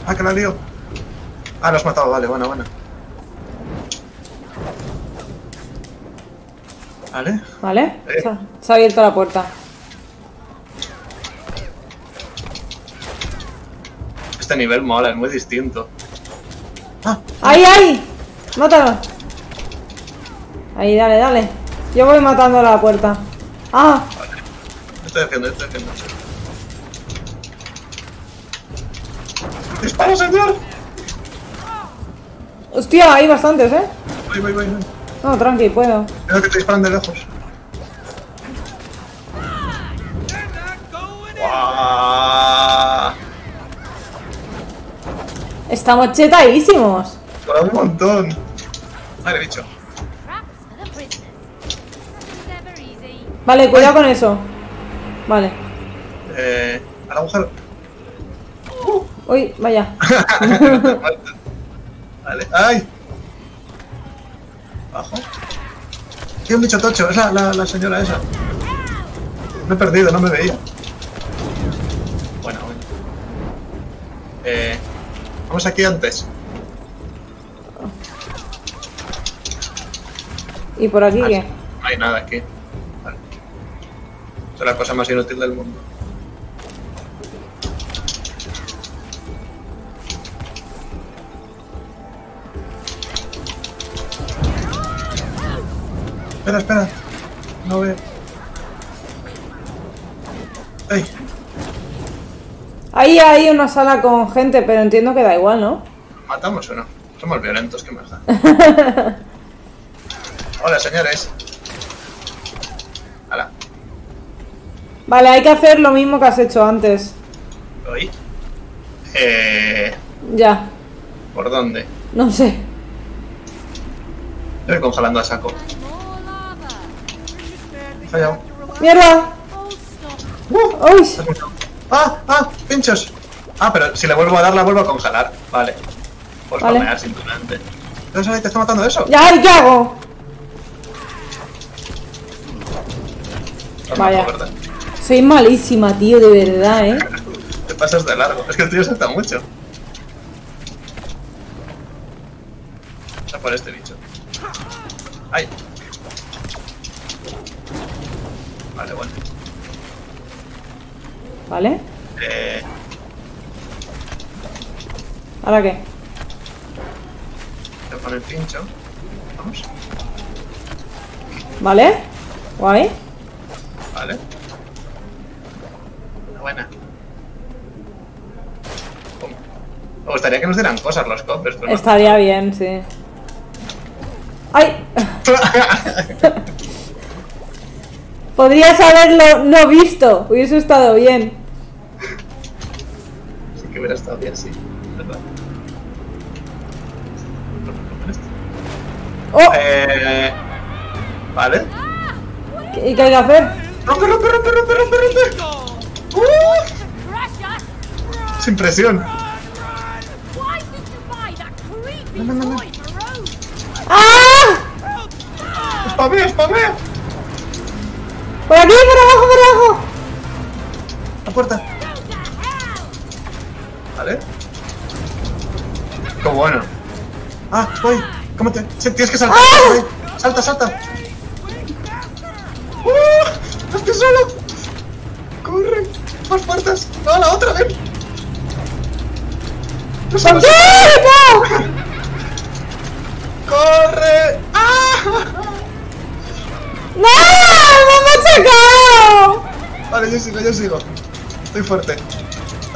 S2: Ah, que la lío. Ah, lo has matado, vale, buena, buena. Vale.
S1: ¿Vale?
S2: Eh.
S1: Se ha, se ha abierto la puerta.
S2: Este nivel mola, es muy distinto. Ah,
S1: ¡Ay, ay! ¡Mátalo! Ahí, dale, dale. Yo voy matando a la puerta. ¡Ah!
S2: ¿qué estoy haciendo? ¿Qué estoy haciendo? ¡Dispara, señor!
S1: Hostia, hay bastantes, ¿eh?
S2: Voy, voy, voy, voy.
S1: No, tranqui, puedo.
S2: Creo que te disparan de lejos. ¡Guau!
S1: Estamos chetadísimos.
S2: Mola un montón. Vale, bicho.
S1: Vale, cuidado con eso. Vale.
S2: Eh. Al agujero.
S1: Uy, vaya.
S2: vale. ¡Ay! Abajo. Hay un bicho tocho, es la, la, la señora esa. Me he perdido, no me veía. Bueno, bueno. Eh. Vamos aquí antes.
S1: ¿Y por aquí
S2: Ah,
S1: qué?
S2: sí. No hay nada aquí es la cosa más inútil del mundo. Espera, espera. No veo. Ay.
S1: Ahí hay una sala con gente, pero entiendo que da igual, ¿no?
S2: ¿Matamos o no? Somos violentos, qué más da. Hola, señores.
S1: Vale, hay que hacer lo mismo que has hecho antes.
S2: ¿Hoy? Eh...
S1: Ya,
S2: ¿Por dónde?
S1: no sé.
S2: Estoy congelando a saco. Fallado.
S1: ¡Mierda!
S2: ¡Uh!
S1: ¡Uy!
S2: ¡Ah! ¡Ah! ¡Pinchos! Ah, pero si le vuelvo a dar, la vuelvo a congelar. Vale. Pues
S1: Vale.
S2: spamear simplemente. Entonces te está matando eso.
S1: ¿Ya? ¿Y qué hago? Vaya. Soy malísima, tío, de verdad, ¿eh?
S2: Te pasas de largo. Es que el tío salta mucho. Vamos a por este bicho. ¡Ay! Vale, bueno.
S1: ¿Vale?
S2: Eh,
S1: ¿Ahora qué?
S2: voy a poner pincho. Vamos.
S1: ¿Vale? ¿Guay?
S2: Vale. Buena. Pum. Me gustaría que nos dieran cosas los copes, pero no.
S1: Estaría bien, sí. ¡Ay! Podrías haberlo no visto. Hubiese estado bien.
S2: sí que hubiera estado bien, sí. ¿Verdad?
S1: ¡Oh!
S2: Eh... Vale.
S1: ¿Y qué hay que hacer?
S2: ¡Rompe, rompe, rompe, rompe, rompe, rompe! ¡Uh! Sin presión.
S3: Why did you buy that creepy
S2: No, no, no, no.
S3: toy for Rose?
S2: ¡Spamea, spamea!
S1: ¡Por aquí, por abajo, por abajo!
S2: La puerta. Vale. Qué bueno. Ah, voy. ¿Cómo te...? Tienes que saltar.
S1: ¡Ah!
S2: Salta, salta.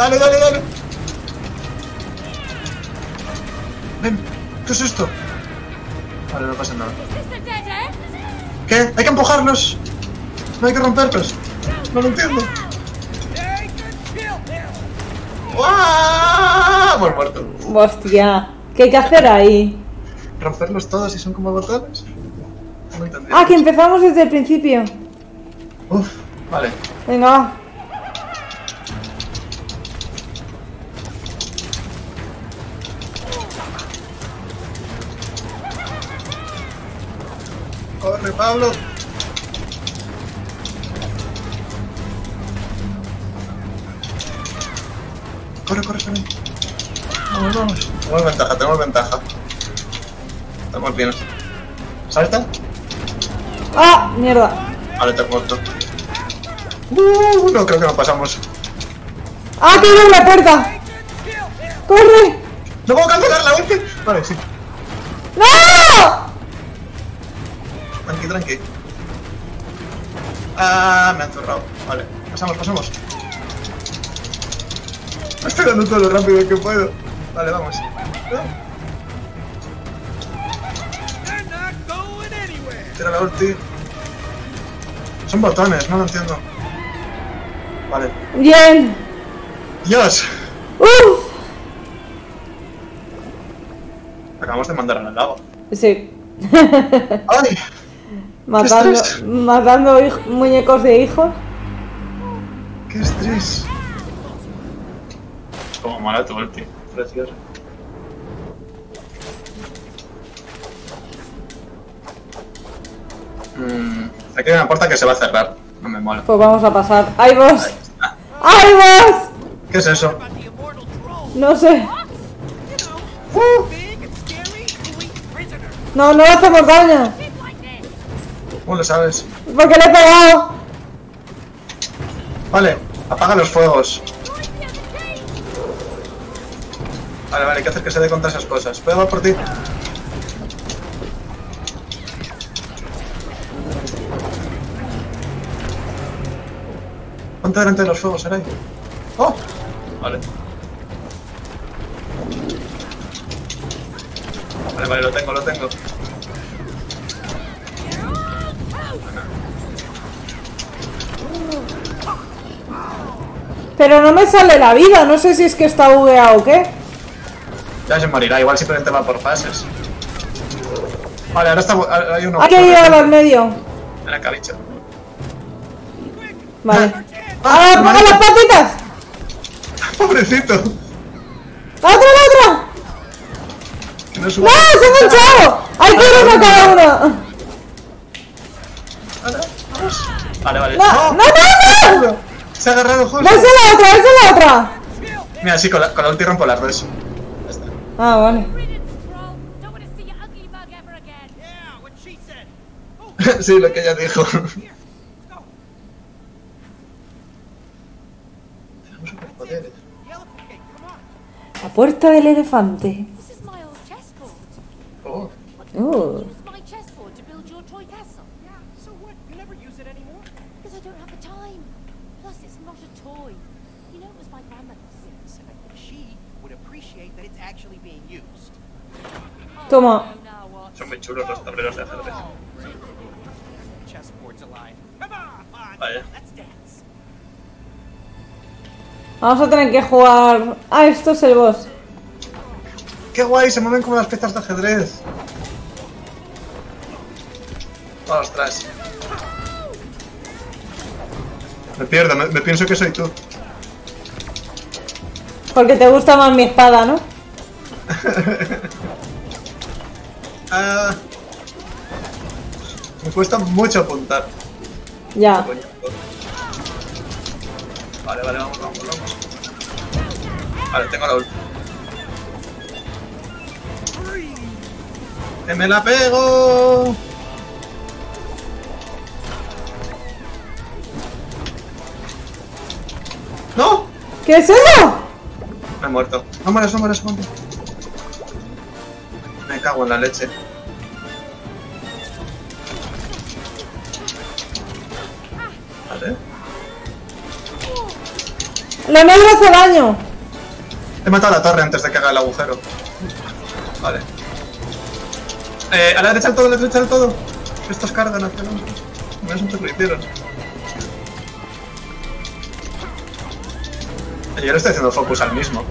S2: Dale, dale, dale. Ven, ¿qué es esto? Vale, no pasa nada. ¿Qué? ¿Hay que empujarlos? ¿No hay que romperlos? No lo entiendo. Hemos muerto.
S1: Hostia. ¿Qué hay que hacer ahí?
S2: ¿Romperlos todos y son como botones? No entendí.
S1: Ah, que empezamos desde el principio.
S2: Uf, vale.
S1: Venga,
S2: Pablo. Corre, corre, corre. Vamos, vamos. Tenemos ventaja, tenemos ventaja. Estamos bien. ¿Salta?
S1: ¡Ah! Mierda.
S2: Vale, te muerto. Uh, no, creo que no pasamos.
S1: ¡Ah, que la puerta! ¡Corre!
S2: ¡No puedo cancelar la ulti! Vale, sí. Tranqui. Ah, me han zurrado. Vale, pasamos, pasamos. Estoy dando todo lo rápido que puedo. Vale, vamos. Tira la ulti. Son botones, no lo entiendo. Vale.
S1: Bien.
S2: ¡Dios!
S1: ¡Uf!
S2: Acabamos de mandar al lava.
S1: Sí.
S2: ¡Ay!
S1: Matando
S2: estrés!
S1: matando hij- muñecos de hijos.
S2: ¡Qué estrés! Como mala tu ulti. Precioso. Mm, aquí hay una puerta que se va a cerrar. No me mola.
S1: Pues vamos a pasar. ¡Ay, vos! ¡Ay, vos!
S2: ¿Qué es eso?
S1: No sé.
S4: Prisoner.
S1: No, no le hacemos daño.
S2: ¿Cómo lo sabes?
S1: Porque le he pegado.
S2: Vale, apaga los fuegos. Vale, vale, hay que hacer que se dé contra esas cosas. Voy a por ti. Ponte delante de los fuegos, Sarai. ¡Oh! Vale. Vale, vale, lo tengo, lo tengo.
S1: Pero no me sale la vida, no sé si es que está bugueado o qué.
S2: Ya se morirá, igual simplemente va por fases. Vale, ahora está, ahora hay uno.
S1: Hay que ir al medio.
S2: En el cabicho.
S1: Vale.
S2: Ah,
S1: ¡A, la- a las patitas!
S2: Pobrecito.
S1: ¡La otra, la otra!
S2: No.
S1: ¡Se ha enganchado! ¡Hay que ir uno a cada uno!
S2: Vale, vale.
S1: ¡No! ¡No, no, no!
S2: Se ha agarrado justo.
S1: ¡Esa es la otra! ¡Esa es la otra!
S2: Mira, sí, con la, con la ulti rompo las dos. Ya está.
S1: Ah, vale.
S2: Sí, lo que ella dijo.
S1: La puerta del elefante.
S2: Oh.
S1: Oh.
S3: Use my chessboard to build your toy castle.
S4: Yeah, so what? You never use it anymore?
S3: Because I don't have the time. Plus, it's not a toy. You know, it was my grandmother's.
S4: Yes, and I think she would appreciate that it's actually being used.
S1: Toma.
S2: Son muy chulos los tableros de ajedrez.
S4: Dance.
S1: Vamos a tener que jugar... Ah, esto es el boss.
S2: ¡Qué guay! Se mueven como las piezas de ajedrez. ¡Ostras! Me pierdo, me, me pienso que soy tú.
S1: Porque te gusta más mi espada, ¿no?
S2: Ah. Me cuesta mucho apuntar.
S1: Ya.
S2: Vale, vale, vamos, vamos, vamos. Vale, tengo la ult. ¡Que me la pego! ¡No!
S1: ¿Qué es eso?
S2: Me he muerto. Mueres, no mueres. Me cago en la leche. Vale.
S1: Lo negro hace daño.
S2: He matado a la torre antes de que haga el agujero. Vale. Eh, a la derecha del todo, a la derecha del todo. Estos cargan hacia nosotros. No es antes lo hicieron. Eh, Yo le estoy haciendo focus al mismo.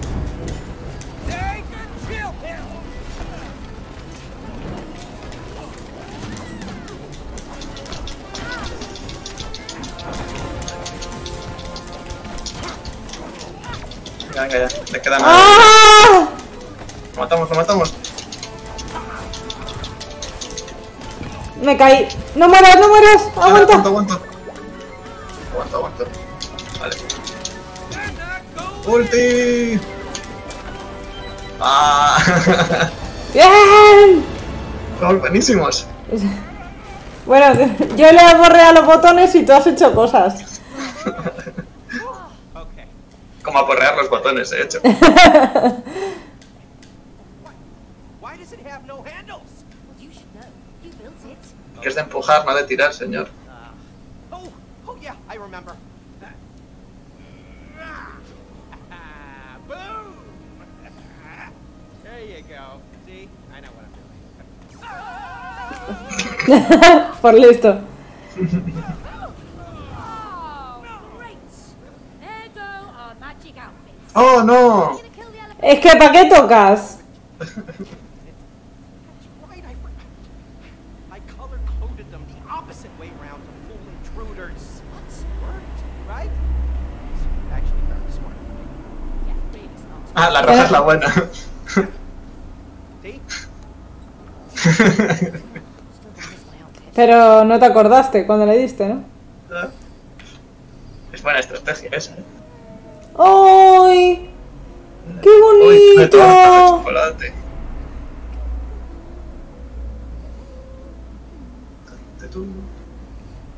S2: Queda nada.
S1: ¡Ah!
S2: Lo matamos, lo matamos.
S1: Me caí. No mueras, no mueras.
S2: Aguanto,
S1: Aguanta.
S2: aguanto. Aguanto, aguanto. Vale. ¡Ulti! ¡Ah!
S1: Bien.
S2: Son buenísimos.
S1: Bueno, yo le borré a los botones y tú has hecho cosas.
S4: Okay.
S2: Como aporrear los botones, he hecho.
S4: Why does it have no handles?
S3: Well, you should know. It.
S2: Que es de empujar, no de tirar, señor.
S4: Oh, oh yeah, I remember. Boom! there you go. See, I know what I'm doing.
S1: Por listo.
S3: Oh, great. There go our magic outfits.
S2: ¡Oh, no!
S3: Gonna kill the elephant.
S1: Es que ¿para qué tocas?
S4: That's right, I forgot. I color coded them the opposite way around to fool intruders. What's worked, right? It's actually very smart.
S3: Yeah, really smart.
S2: Ah, la roja es la buena.
S1: Pero no te acordaste cuando le diste, ¿no?
S2: es buena estrategia esa, ¿eh?
S1: ¡Ay! ¡Qué
S2: Uy,
S1: bonito!
S2: chocolate. Cante tú.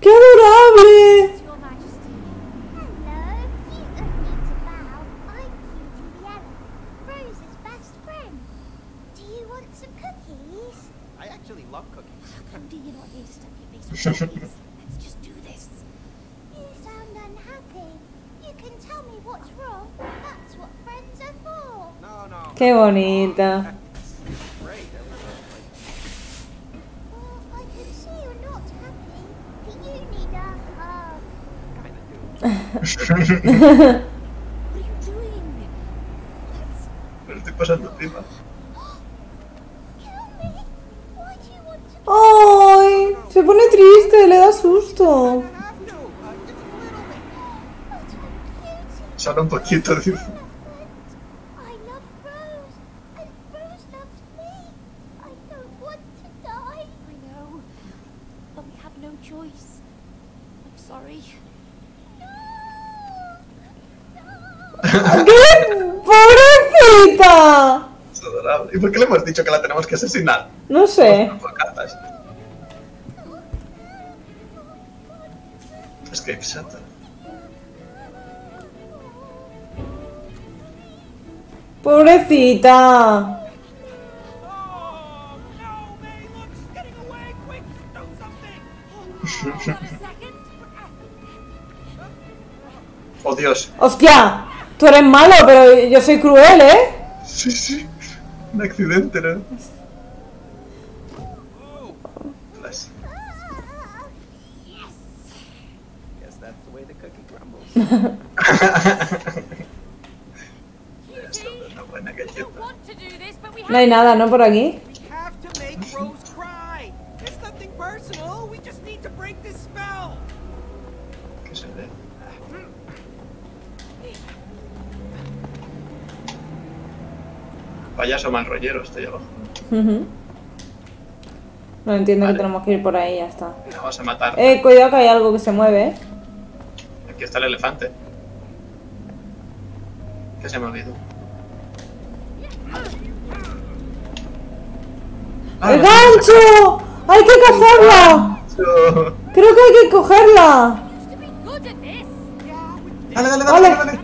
S1: ¡Qué adorable!
S5: you
S3: doing?
S2: Me estoy pasando
S5: to
S1: ¡Ay! Se pone triste, le da susto.
S2: Solo un poquito, dice. ¿Y por qué le hemos dicho que la tenemos que asesinar?
S1: No sé.
S2: Por cartas. Escape Santa.
S1: Pobrecita.
S4: Oh,
S2: Dios.
S1: ¡Hostia! Tú eres malo, pero yo soy cruel, ¿eh?
S2: Sí, sí. Un accidente, ¿no?
S1: No hay nada, ¿no? Por aquí. No entiendo
S2: Vale.
S1: que tenemos que ir por ahí, ya está.
S2: Vamos a matar.
S1: Eh, cuidado que hay algo que se mueve, ¿eh?
S2: Aquí está el elefante. ¿Qué se me? Ah,
S1: ¡El gancho! ¡Hay que cazarla!
S2: gancho.
S1: Creo que hay que cogerla.
S2: Dale, dale, dale,
S1: Vale.
S2: dale, dale.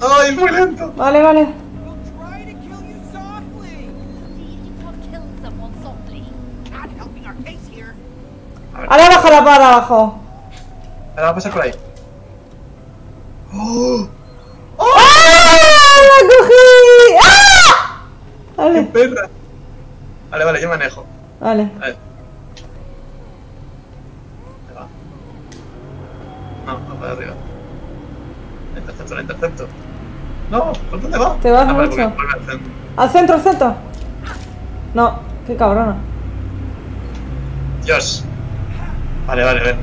S2: ¡Ay, muy lento!
S1: Vale, vale.
S4: We'll try to kill you softly.
S3: You can't kill someone softly.
S4: Not helping our case here.
S2: A ver,
S1: Ahora bájala para abajo.
S2: ahora va a pasar por ahí. ¡Oh!
S1: ¡Ah! ¡La cogí! ¡Ah!
S2: ¡Qué
S1: Vale,
S2: perra! Vale, vale, yo manejo.
S1: vale.
S2: A ver. Ahí va. No, no para arriba. Intercepto, la intercepto. No, ¿por dónde va?
S1: Te vas
S2: Ah, vale,
S1: mucho.
S2: vuelve al centro.
S1: Al centro, al centro. No, qué cabrona.
S2: Dios. Vale, vale, ven.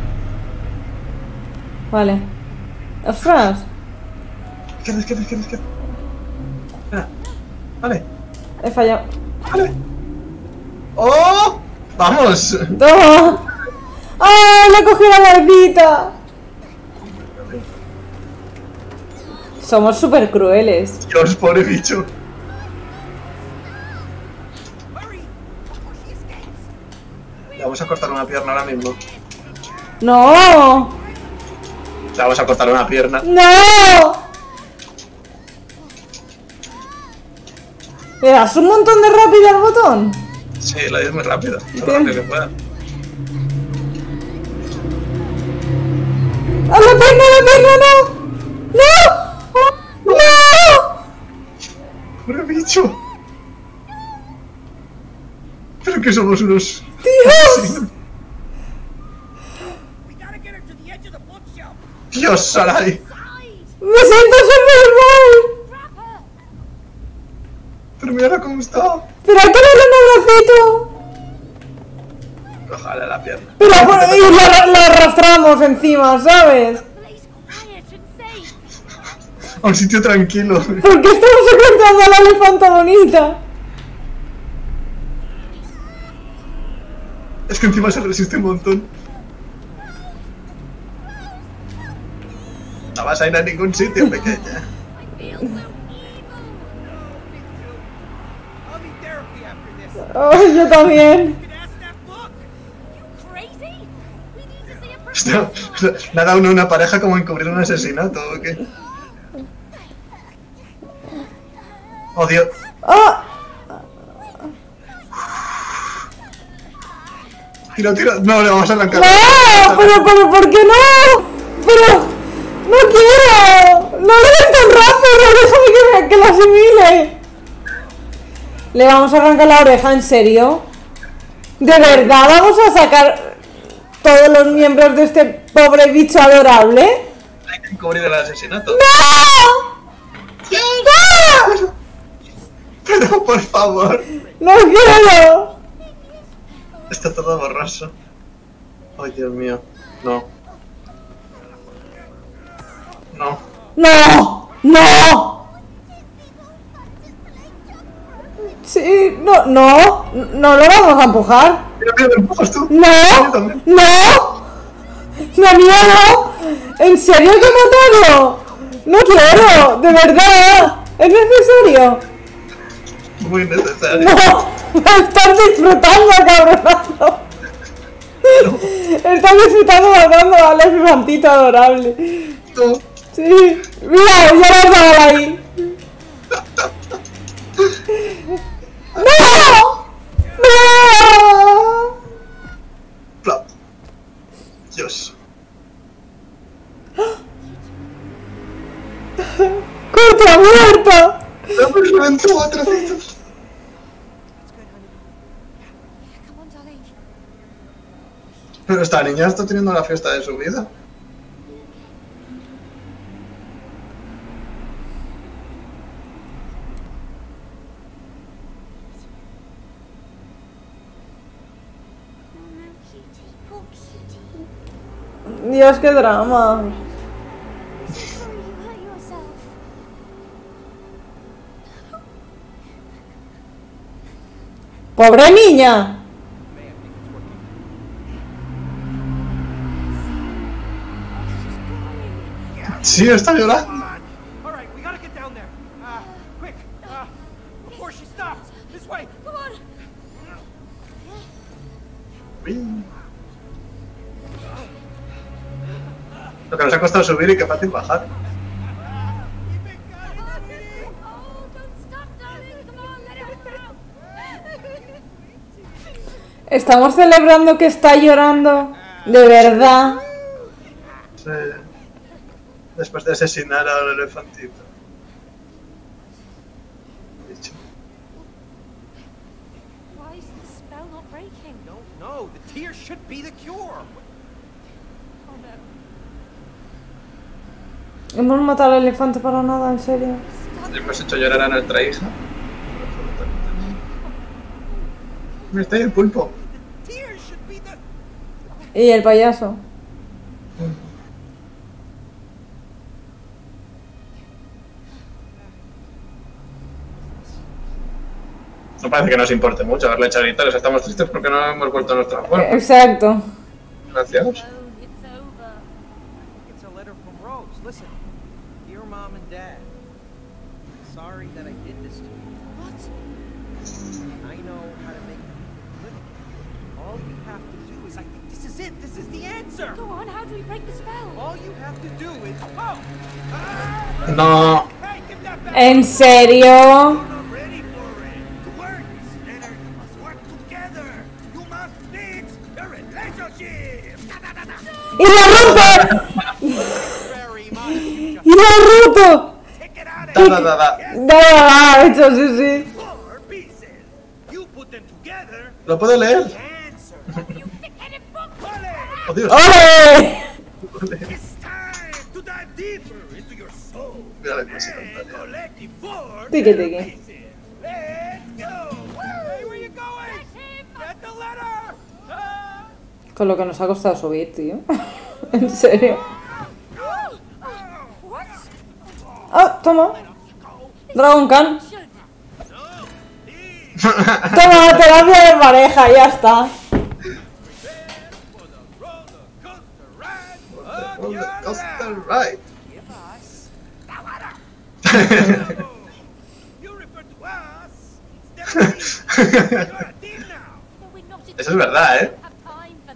S1: Vale. ¡Ostras!
S2: Izquierda, izquierda, izquierda, izquierda. Espera. Vale,
S1: He fallado.
S2: vale. ¡Oh! ¡Vamos!
S1: ¡Toma! ¡Ah! ¡Le cogí la barbita! Somos súper crueles.
S2: Dios, pobre bicho. Le vamos a cortar una pierna ahora mismo.
S1: ¡No!
S2: Le vamos a cortar una pierna.
S1: ¡No! ¿Le das un montón de rápido al botón?
S2: Sí, la es muy rápida. Lo rápido que pueda.
S1: ¡A la pierna, a la pierna, no! ¡No! ¡No!
S2: ¡Pobre bicho! Pero que somos unos.
S1: ¡Dios!
S4: We gotta get her to the edge of the bookshelf.
S2: ¡Dios, Sarai!
S1: ¡Me siento súper mal!
S2: Pero mira cómo está.
S1: ¡Pero hay que darle un abracito!
S2: Ojalá la pierna.
S1: Pero y la, la arrastramos encima, ¿sabes?
S2: A un sitio tranquilo.
S1: ¿Por qué estamos secuestrando a la elefanta bonita?
S2: Es que encima se resiste un montón. No vas a ir a ningún sitio, pequeña.
S1: Ay, yo también.
S2: ¿Le ha dado uno una pareja como encubrir un asesinato o qué? Oh, Dios.
S1: ¡Ah!
S2: Tira, tira. No, le vamos a arrancar.
S1: ¡No! ¡Pero, pero, ¿por qué no? ¡Pero! ¡No quiero! ¡No lo ves tan rápido! ¡Déjame que, me- que lo asimile! ¿Le vamos a arrancar la oreja? ¿En serio? ¿De verdad vamos a sacar todos los miembros de este pobre bicho adorable?
S2: Hay que encubrir el asesinato.
S1: ¡No! ¡No!
S2: Pero por favor.
S1: ¡No quiero!
S2: Está todo borroso. Ay, Dios mío. No. No.
S1: ¡No! ¡No! Sí, no, no, no lo vamos a empujar. ¡No! ¡No! ¡Me da miedo! ¿En serio que matarlo? ¡No quiero! ¡De verdad! ¿Es necesario?
S2: Muy necesario.
S1: ¡No! ¡Estás disfrutando, cabronazo! Estás disfrutando matando a Alex Mantito adorable.
S2: No.
S1: Sí. Mira, ya lo ahí. ¡No! ¡No!
S2: Plop. Dios.
S1: ¡Corta muerta!
S2: Me. Pero esta niña está teniendo la fiesta de su vida.
S5: Oh no, cutie, poor cutie.
S1: Dios, qué drama. ¡Pobre niña!
S2: Sí, está llorando. Lo que nos ha costado subir y qué fácil bajar.
S1: Estamos celebrando que está llorando. De verdad.
S2: Sí. Después de asesinar a un elefantito.
S4: No, no. The tears should be the cure.
S3: Oh no.
S1: Hemos matado al elefante para nada, en serio.
S2: Hemos hecho llorar a nuestra hija. Mira, está ahí el pulpo.
S1: Y el payaso.
S2: No parece que nos importe mucho verle echar y tal. o sea, estamos tristes porque no hemos vuelto a nuestra forma.
S1: Exacto.
S2: Gracias.
S3: Oh, it's over.
S4: It's a letter from Rose. Listen, dear mom and dad. Sorry that I did this to you.
S3: What?
S4: I know how to make them live. All you have to do is, I think this is it. This is the answer.
S3: Go on, how do we break the spell?
S4: All you have to do is, oh, ah,
S2: No.
S4: hey, give that back.
S1: ¿En serio?
S4: You're not ready for it. To work, Leonard, you must work together. You must fix the relationship.
S1: ¡Y lo rompe! ¡Y
S4: it out
S2: Da, da, da, da.
S1: Da, da, da, hecho, sí, sí.
S4: four pieces. You put them together.
S2: ¿Lo puedo leer?
S4: Soul.
S2: Mira la cosa
S4: letter. Ah.
S1: Con lo que nos ha costado subir, tío. en serio. Ah, toma. Dragon Khan. Toma, terapia de pareja, ya está.
S4: Of
S2: Oh,
S4: your
S2: the coaster
S4: life.
S2: ride.
S4: Give us the letter. No, you refer to us instead of me. You're a team now.
S3: No, we're not
S2: Eso es verdad, ¿eh?
S3: We have time for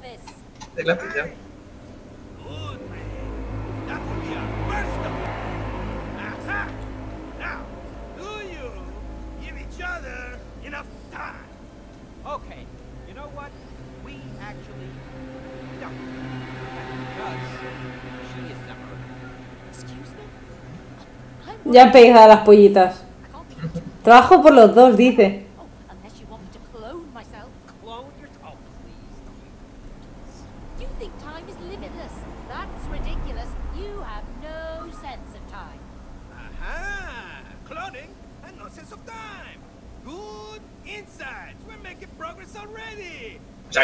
S3: sense of time.
S4: Good insights. We're making progress already.
S2: O sea,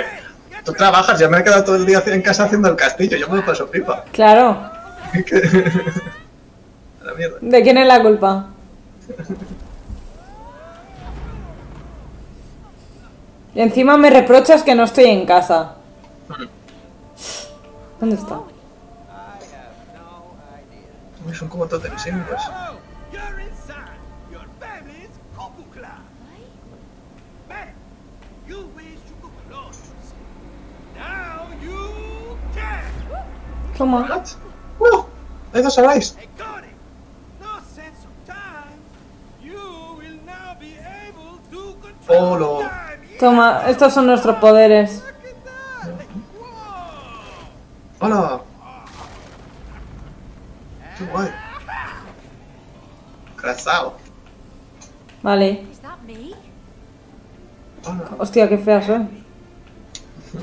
S2: tú trabajas, yo me he quedado todo el día en casa haciendo el castillo, yo me lo paso pipa.
S1: Claro.
S2: A la mierda.
S1: ¿De quién es la culpa? Y encima me reprochas que no estoy en casa. ¿Dónde está?
S4: No.
S2: Uy, son como totems simples.
S4: Oh, you're inside. Your
S1: Toma, estos son nuestros poderes.
S2: ¡Hola! ¡Qué guay! Crasao.
S1: Vale.
S2: Hola.
S1: Hostia, qué fea soy.
S4: You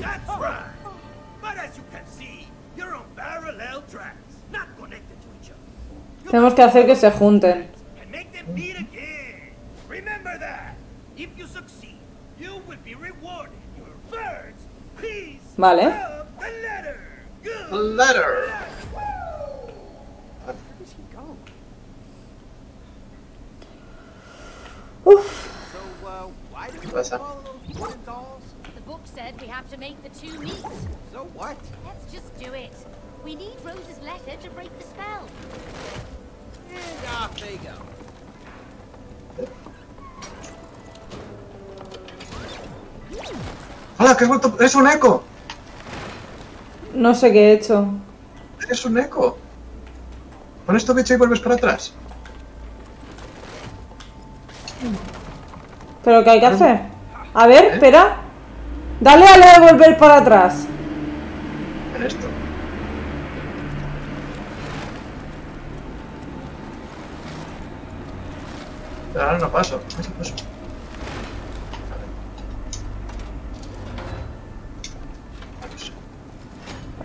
S1: Tenemos que hacer que se junten.
S4: and make them meet again. Remember that. If you succeed, you will be rewarded. Your first piece
S1: Vale.
S4: the letter.
S1: Uf.
S4: So, uh, why do we
S2: pasa?
S4: follow those wooden dolls?
S3: The book said we have to make the two meet.
S4: So what?
S3: Let's just do it. We need Rose's letter to break the spell.
S4: And off they go.
S2: ¿Qué? ¡Es un eco!
S1: No sé qué he hecho.
S2: ¡Es un eco! Pon esto bicho y vuelves para atrás.
S1: ¿Pero qué hay que hacer? A ver, espera. Dale a la de volver para atrás.
S2: En esto. Ahora no paso. Ese paso.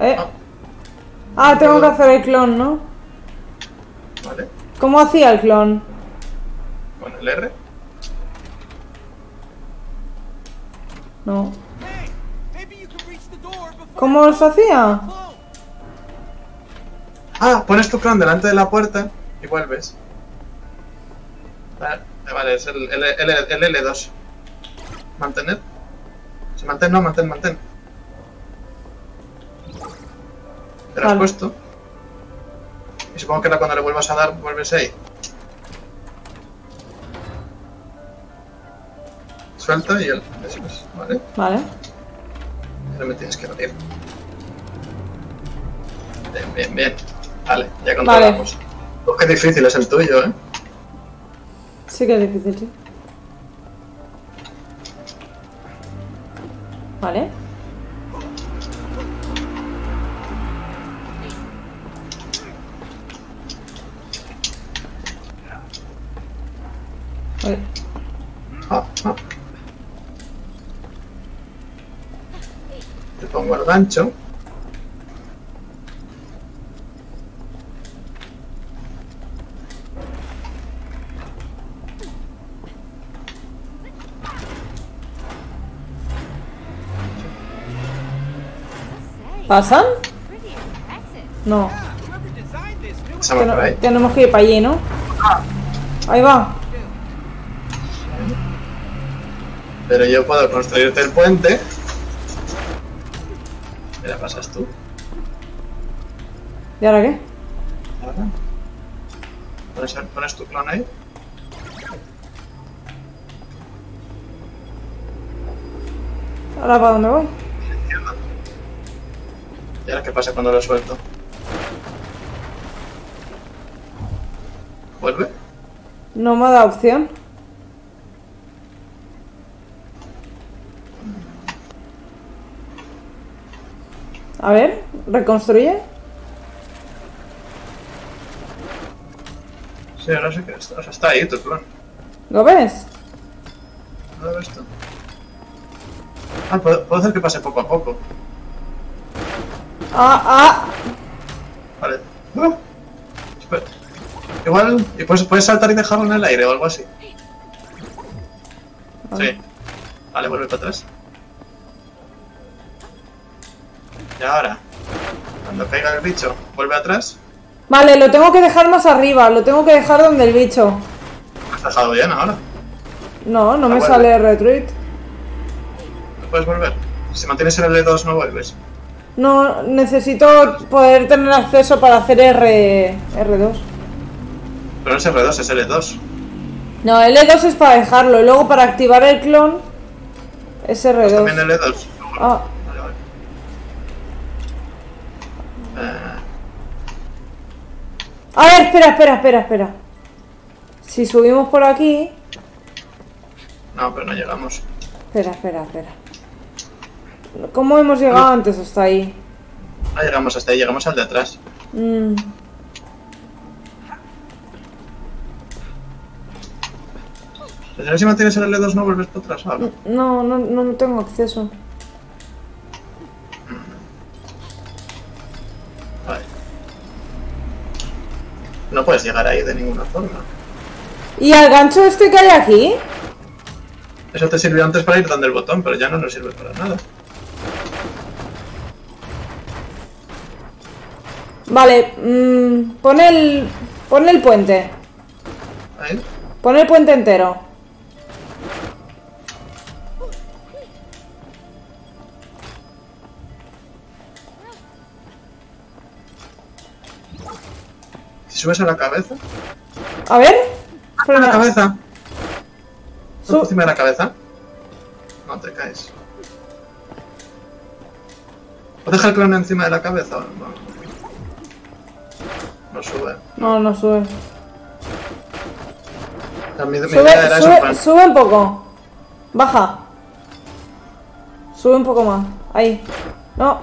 S1: Eh. Ah, tengo que hacer el clon, ¿no?
S2: Vale.
S1: ¿Cómo hacía el clon?
S2: Con el R.
S1: No. ¿Cómo os hacía?
S2: Ah, pones tu clon delante de la puerta y vuelves. Vale, eh, vale es el, el, el, el L2. Mantener. Si mantén, no, mantén, mantén. Te lo has
S1: Vale.
S2: puesto. Y supongo que ahora cuando le vuelvas a dar, vuelves ahí. Suelta y él. Eso es, vale.
S1: Vale.
S2: Ahora me tienes que batir. Bien, bien, bien. Vale, ya controlamos. Oh, qué difícil es el tuyo, ¿eh?
S1: Sí que es difícil, sí. Vale.
S2: Ah, ah. Te pongo el gancho.
S1: ¿Pasan? No. Tenemos que ir para allí, ¿no? Ahí va.
S2: Pero yo puedo construirte el puente. ¿Qué le pasas tú?
S1: ¿Y ahora qué?
S2: Ahora. ¿Pones, pones tu clon ahí?
S1: ¿Ahora para dónde voy?
S2: ¿Y ahora qué pasa cuando lo suelto? ¿Vuelve?
S1: No me da opción. A ver, reconstruye.
S2: Sí, ahora sí que está. O sea, está ahí tu clon.
S1: ¿Lo ves?
S2: ¿No lo ves tú? Ah, puedo, puedo hacer que pase poco a poco.
S1: Ah, ah.
S2: Vale. Espera. Igual. Y puedes, puedes saltar y dejarlo en el aire o algo así. Sí. Vale, vuelve para atrás. Y ahora. Cuando caiga el bicho, vuelve atrás.
S1: Vale, lo tengo que dejar más arriba. Lo tengo que dejar donde el bicho.
S2: Has dejado bien ahora.
S1: No, no
S2: Ah,
S1: me
S2: bueno.
S1: sale retreat.
S2: No puedes volver. Si mantienes el L2 no vuelves.
S1: No, necesito poder tener acceso para hacer R... R2.
S2: Pero no es R2, es L2.
S1: No, L2 es para dejarlo. Y luego para activar el clon es
S2: También
S1: R2.
S2: L2.
S1: Ah,
S2: Vale, vale. Eh,
S1: a ver, espera, espera, espera, espera. Si subimos por aquí...
S2: no, pero no llegamos.
S1: Espera, espera, espera. ¿Cómo hemos llegado antes hasta ahí?
S2: No llegamos hasta ahí, llegamos al de atrás.
S1: Mm,
S2: si mantienes el L2 no vuelves para atrás ahora.
S1: no, no, no tengo acceso.
S2: No puedes llegar ahí de ninguna forma.
S1: ¿Y al gancho este que hay aquí?
S2: Eso te sirvió antes para ir dando el botón, pero ya no nos sirve para nada.
S1: Vale, mm, pon el... Pon el puente.
S2: Ahí.
S1: Pon el puente entero.
S2: Subes a la cabeza.
S1: A ver.
S2: ¡A la
S1: Frena.
S2: cabeza! ¿Sube encima de la cabeza? No te caes. ¿O deja el clon encima de la cabeza? No. No sube.
S1: No, no sube.
S2: Mi, mi
S1: Sube,
S2: era
S1: sube un poco. Baja. Sube un poco más. Ahí. No.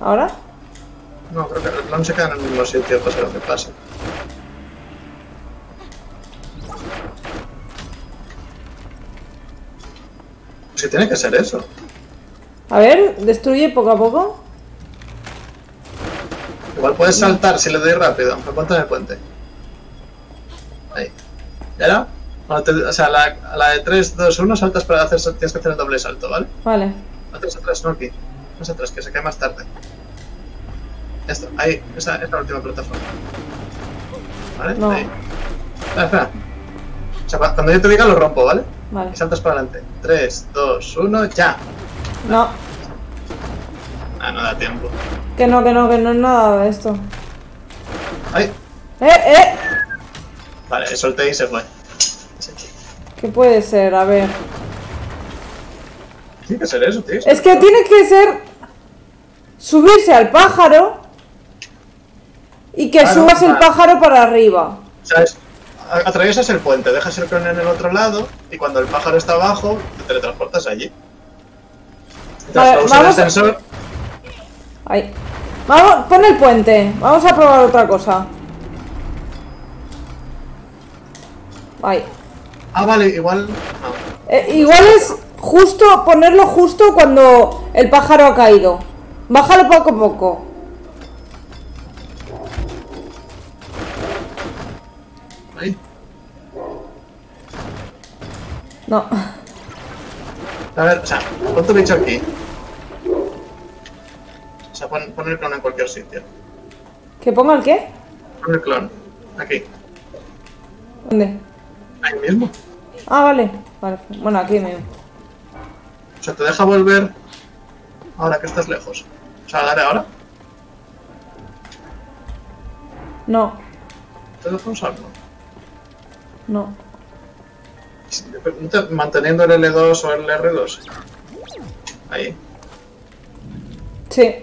S1: ¿Ahora?
S2: No, creo que el clon se queda en el mismo sitio, pase lo que pase. Si tiene que ser eso.
S1: A ver, destruye poco a poco.
S2: Igual puedes saltar si le doy rápido. Me ponte en el puente. Ahí. ¿Ya era? Te- o sea, la, a la de 3, 2, 1 saltas para hacer, tienes que hacer el doble salto, ¿vale?
S1: Vale.
S2: Atrás, atrás, no aquí. Más atrás, que se cae más tarde. Esto, ahí, esa es la última plataforma. ¿Vale?
S1: No.
S2: Ahí. Espera, espera. O sea, cua- cuando yo te diga lo rompo, ¿vale?
S1: Vale.
S2: Y saltas para adelante. 3, 2, 1, ya.
S1: No.
S2: Ah, no da tiempo.
S1: Que no, que no, que no es nada de esto.
S2: Ahí.
S1: ¡Eh, eh!
S2: Vale, solté y se fue.
S1: ¿Qué puede ser? A ver.
S2: Tiene que ser eso, tío.
S1: Es que tiene que ser subirse al pájaro y que
S2: Claro,
S1: subas el
S2: vale.
S1: pájaro para arriba.
S2: ¿Sabes? Atraviesas el puente, dejas el clon en el otro lado y cuando el pájaro está abajo, te teletransportas allí. Entonces,
S1: Vale,
S2: usa el
S1: vamos a-
S2: ascensor.
S1: Ahí. Vamos, pon el puente. Vamos a probar otra cosa. Ahí.
S2: Ah, vale, igual. No.
S1: Eh, igual es justo ponerlo justo cuando el pájaro ha caído. Bájalo poco a poco. No.
S2: A ver, o sea, pon tu bicho aquí. O sea, pon, pon el clon en cualquier sitio.
S1: ¿Que ponga el qué?
S2: Pon el clon. Aquí.
S1: ¿Dónde?
S2: Ahí mismo.
S1: Ah, vale. Vale. Bueno, aquí mismo.
S2: O sea, te deja volver ahora que estás lejos. O sea, dale ahora.
S1: No.
S2: Te deja usarlo.
S1: No.
S2: Manteniendo el L2 o el R2. Ahí.
S1: Sí.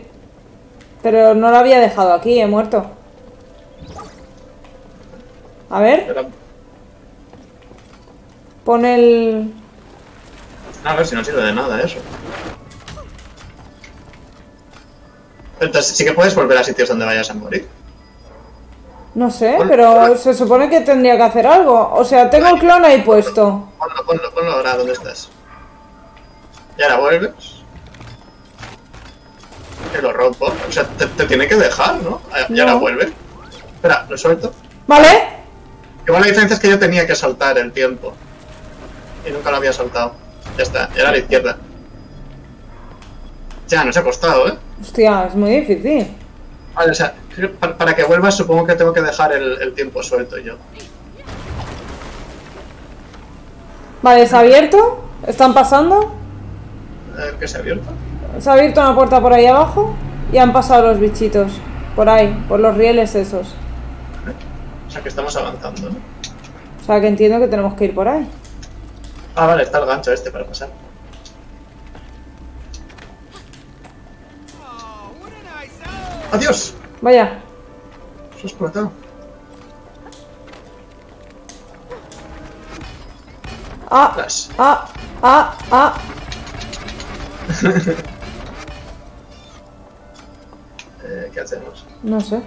S1: Pero no lo había dejado aquí, he muerto. A ver, pon el...
S2: A ver si no sirve de nada eso. Entonces sí que puedes volver a sitios donde vayas a morir.
S1: No sé, pero se supone que tendría que hacer algo. O sea, tengo el clon ahí puesto.
S2: Ponlo, ponlo, ponlo ahora, ¿dónde estás? Y ahora vuelves. Que lo rompo. O sea, te, te tiene que dejar, ¿no? Y ahora
S1: No.
S2: vuelves. Espera, lo suelto.
S1: ¿Vale?
S2: Igual la diferencia es que yo tenía que saltar el tiempo. Y nunca lo había saltado. Ya está, y ahora a la izquierda. Ya, nos ha costado, ¿eh?
S1: Hostia, es muy difícil.
S2: Vale, o sea, para que vuelvas supongo que tengo que dejar el, el tiempo suelto yo.
S1: Vale, ¿se ha abierto? ¿Están pasando?
S2: Ver qué se ha abierto.
S1: Se ha abierto una puerta por ahí abajo y han pasado los bichitos. Por ahí, por los rieles esos.
S2: O sea que estamos avanzando, ¿no?
S1: O sea que entiendo que tenemos que ir por ahí.
S2: Ah, vale, está el gancho este para pasar.
S4: Oh.
S2: ¡Adiós!
S1: Vaya.
S2: Se ha explotado.
S1: Ah, ah, ah, ah.
S2: Eh, ¿Qué hacemos?
S1: No sé.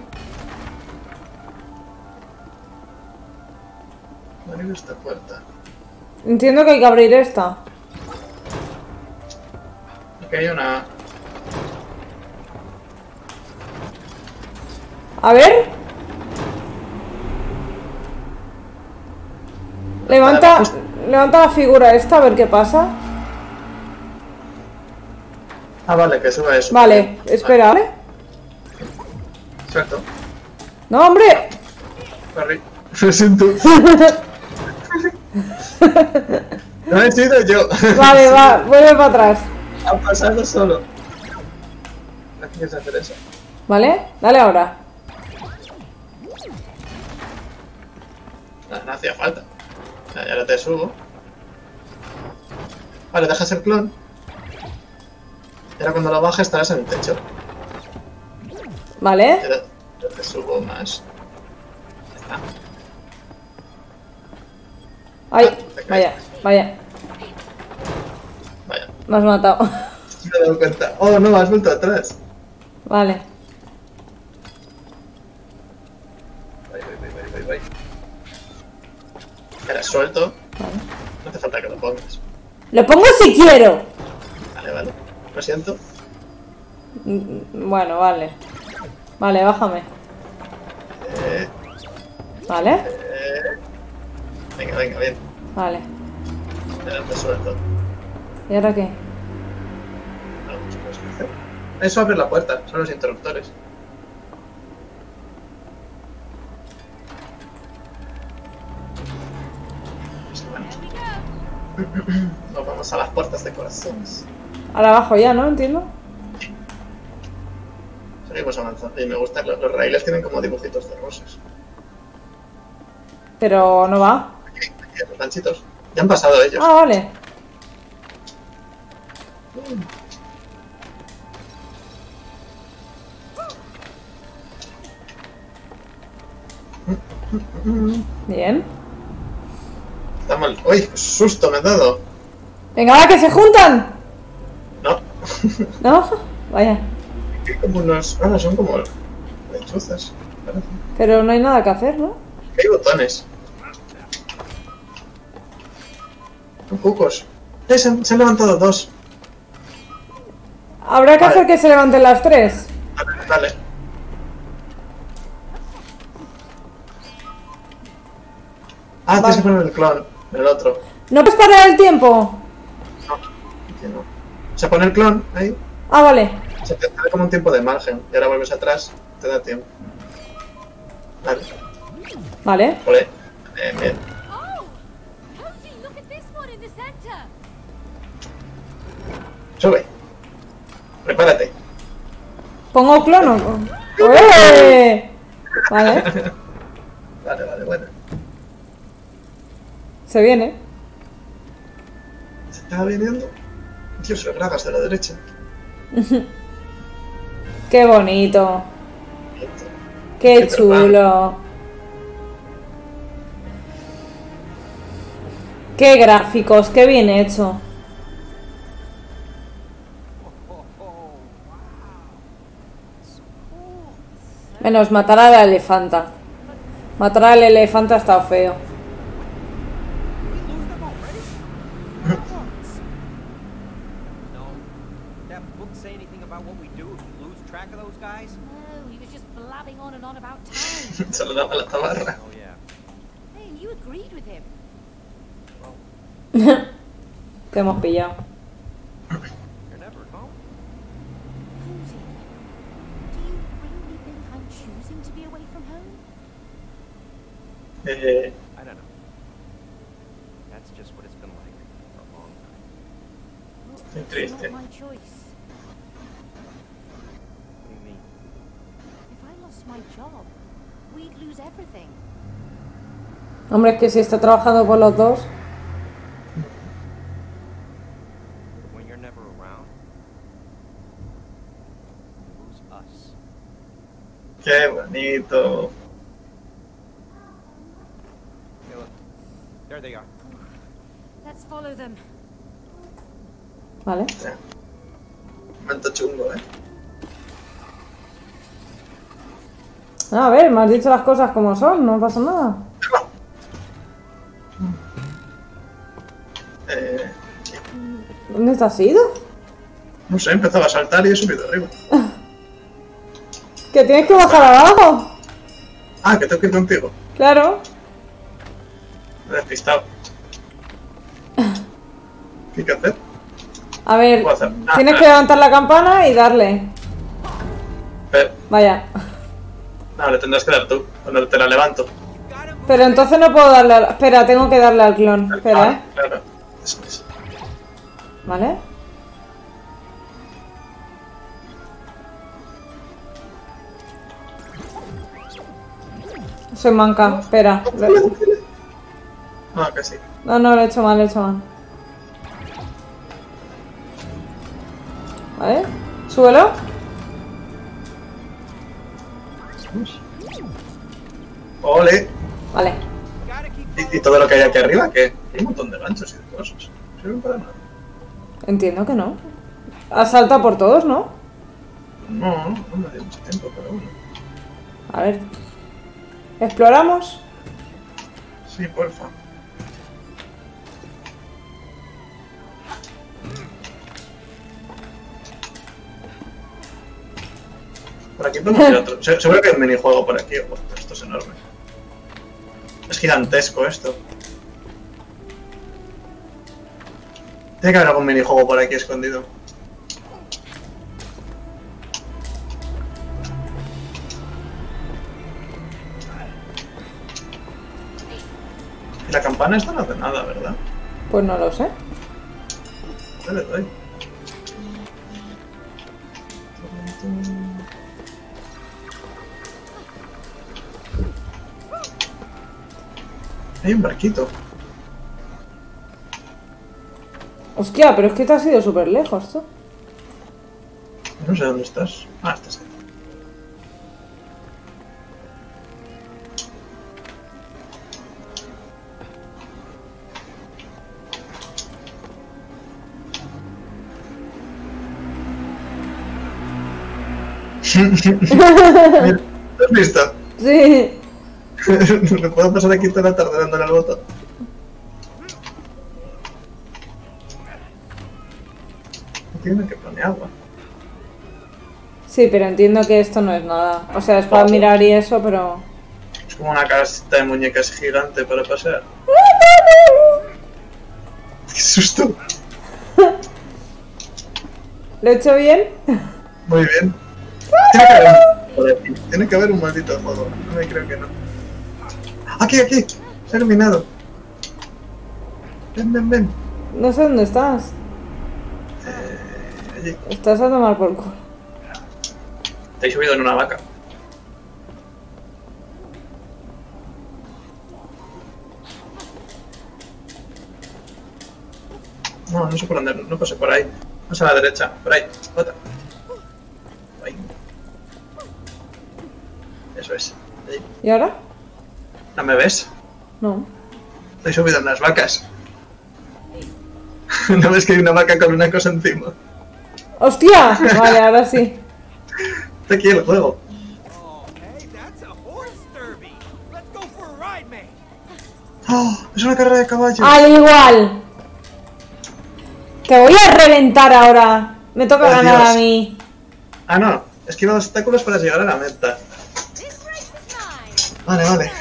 S2: Abrir esta puerta.
S1: Entiendo que hay que abrir esta.
S2: Aquí hay una...
S1: A ver. Levanta, levanta la figura esta a ver qué pasa.
S2: Ah, vale, que suba eso.
S1: Vale, espera, ¿vale?
S2: Suelto.
S1: No, hombre.
S2: Barry. Lo siento. No he sido yo.
S1: Vale, va, vuelve para atrás.
S2: Ha pasado solo. No quieres hacer eso.
S1: ¿Vale? Dale ahora.
S2: No, no hacía falta. Ya, ya ahora te subo. Vale, dejas el clon. Y ahora cuando lo bajes estarás en el techo.
S1: ¿Vale?
S2: yo te subo más. Ya está.
S1: Ay, vaya, vaya.
S2: Vaya.
S1: Me has matado.
S2: Me he dado cuenta. Oh, no, has vuelto atrás.
S1: Vale.
S2: Voy, voy, voy, voy, voy, voy. Ahora suelto. No hace falta que lo pongas.
S1: Lo pongo si quiero.
S2: Vale, vale. Lo siento.
S1: Mm, Bueno, vale. Vale, bájame.
S2: Eh,
S1: Vale.
S2: eh. Venga, venga, bien.
S1: Vale.
S2: Te suelto.
S1: ¿Y ahora qué?
S2: Hacer. Eso abre la puerta, son los interruptores. Nos vamos a las puertas de corazones.
S1: Ahora abajo ya, ¿no? Entiendo.
S2: Seguimos avanzando. Y me gustan los, los raíles, tienen como dibujitos de rosas.
S1: Pero no va.
S2: Aquí, aquí, los ganchitos. Ya han pasado ellos.
S1: Ah, vale. Bien.
S2: Está mal. ¡Uy! qué ¡Susto me he dado!
S1: Venga, ahora que se juntan.
S2: No.
S1: ¿No? Vaya.
S2: Hay como unos. Ahora son como. lechuzas. parece.
S1: Pero no hay nada que hacer, ¿no?
S2: Hay botones. Son cucos. Eh, se, han, se han levantado dos.
S1: Habrá que
S2: Vale.
S1: hacer que se levanten las tres.
S2: Dale, dale. Ah, tienes que poner el clon. El otro.
S1: ¿No puedes parar el tiempo?
S2: No. no. O sea, pon el clon ahí.
S1: Ah, vale.
S2: O sea, te da como un tiempo de margen. Y ahora vuelves atrás. Te da tiempo. Vale.
S1: Vale.
S2: Ole. Bien. Sube. Prepárate.
S1: ¿Pongo clono? ¡Ué! Vale.
S2: Vale, vale, bueno.
S1: Se viene.
S2: ¿Se está viniendo? Dios, los bragas de la derecha.
S1: Qué bonito. Qué chulo. Qué gráficos, qué bien hecho. Menos matar a la elefanta. Matar al elefante ha estado feo.
S4: We lose them already? Once. No. That book say anything about what we do if we lose track of those guys?
S3: No, he was just blabbing on and on about time.
S2: Se lo daba la tabarra.
S4: Oh yeah.
S3: hey, and you agreed with him.
S1: Te hemos pillado.
S4: You're never at home.
S3: Cozy, do you really think I'm choosing to be away from home?
S2: Eh,
S4: I don't know. That's just what it's been like for a long time.
S3: Well,
S2: Qué
S3: it's
S2: triste.
S3: not my choice.
S4: What do you mean?
S3: If I lost my job, we'd lose everything.
S1: Hombre, es que si está trabajando por los dos.
S2: Qué bonito.
S4: Hey, look. There they are.
S3: Let's follow them.
S1: Vale.
S2: Momento chungo, eh.
S1: A ver, me has dicho las cosas como son, no pasa nada. ¿Dónde te has ido?
S2: no sé, empezaba a saltar y he subido arriba.
S1: Que tienes que bajar abajo.
S2: Ah, que tengo que ir contigo.
S1: Claro.
S2: Me he despistado. ¿Qué hay que hacer?
S1: A ver,
S2: hacer- ah,
S1: tienes
S2: ah.
S1: que levantar la campana y darle.
S2: Pero,
S1: Vaya.
S2: no, le tendrás que dar tú, cuando te la levanto.
S1: Pero entonces no puedo darle al... Espera, tengo que darle al clon. Espera,
S2: Ah,
S1: ¿eh?
S2: Claro.
S1: Vale. Soy manca, espera.
S2: Ah, que sí.
S1: No, no, lo he hecho mal, lo he hecho mal. Vale. Súbelo.
S2: Ole.
S1: Vale.
S2: ¿Y, y todo lo que hay aquí arriba? ¿Qué? Hay un montón de ganchos y de cosas. No sirven para nada.
S1: Entiendo que no. Has saltado por todos, ¿no?
S2: No, no me dio mucho tiempo, pero bueno.
S1: A ver. ¿Exploramos?
S2: Sí, porfa. Por aquí podemos ir otro. Se- Seguro que hay un minijuego por aquí. Esto es enorme. Es gigantesco esto. Tiene que haber algún minijuego por aquí escondido. Y la campana esta no hace nada, ¿verdad?
S1: Pues no lo sé.
S2: Ya le doy. Hay un barquito.
S1: Hostia, pero es que te has ido súper lejos, tú.
S2: No sé dónde estás. Ah, estás ¿Lo has visto?
S1: Sí.
S2: Me puedo pasar aquí toda la tarde dándole al botón. Tiene que poner agua.
S1: Sí, pero entiendo que esto no es nada. O sea, es para mirar y eso, pero...
S2: Es como una casita de muñecas gigante para pasear. ¡Qué susto!
S1: ¿Lo he hecho bien?
S2: Muy bien. Tiene que haber. Tiene que haber un maldito modo. No me creo que no. Aquí, aquí. Se ha iluminado. Ven, ven, ven.
S1: No sé dónde estás. Estás a tomar por culo.
S2: Te he subido en una vaca. No, no sé por dónde, no pasé por ahí. Más a la derecha, por ahí. Otra. Ahí. Eso es. Ahí.
S1: ¿Y ahora?
S2: ¿No me ves?
S1: No.
S2: Te he subido en las vacas. ¿No ves que hay una vaca con una cosa encima?
S1: ¡Hostia! Vale, ahora sí.
S2: Está aquí el juego.
S4: Oh.
S2: Es una carrera de caballos.
S1: Al igual. Te voy a reventar ahora. Me toca
S2: Oh,
S1: ganar
S2: Dios.
S1: a mí.
S2: Ah, no. Esquiva los obstáculos para llegar a la meta. Vale, vale.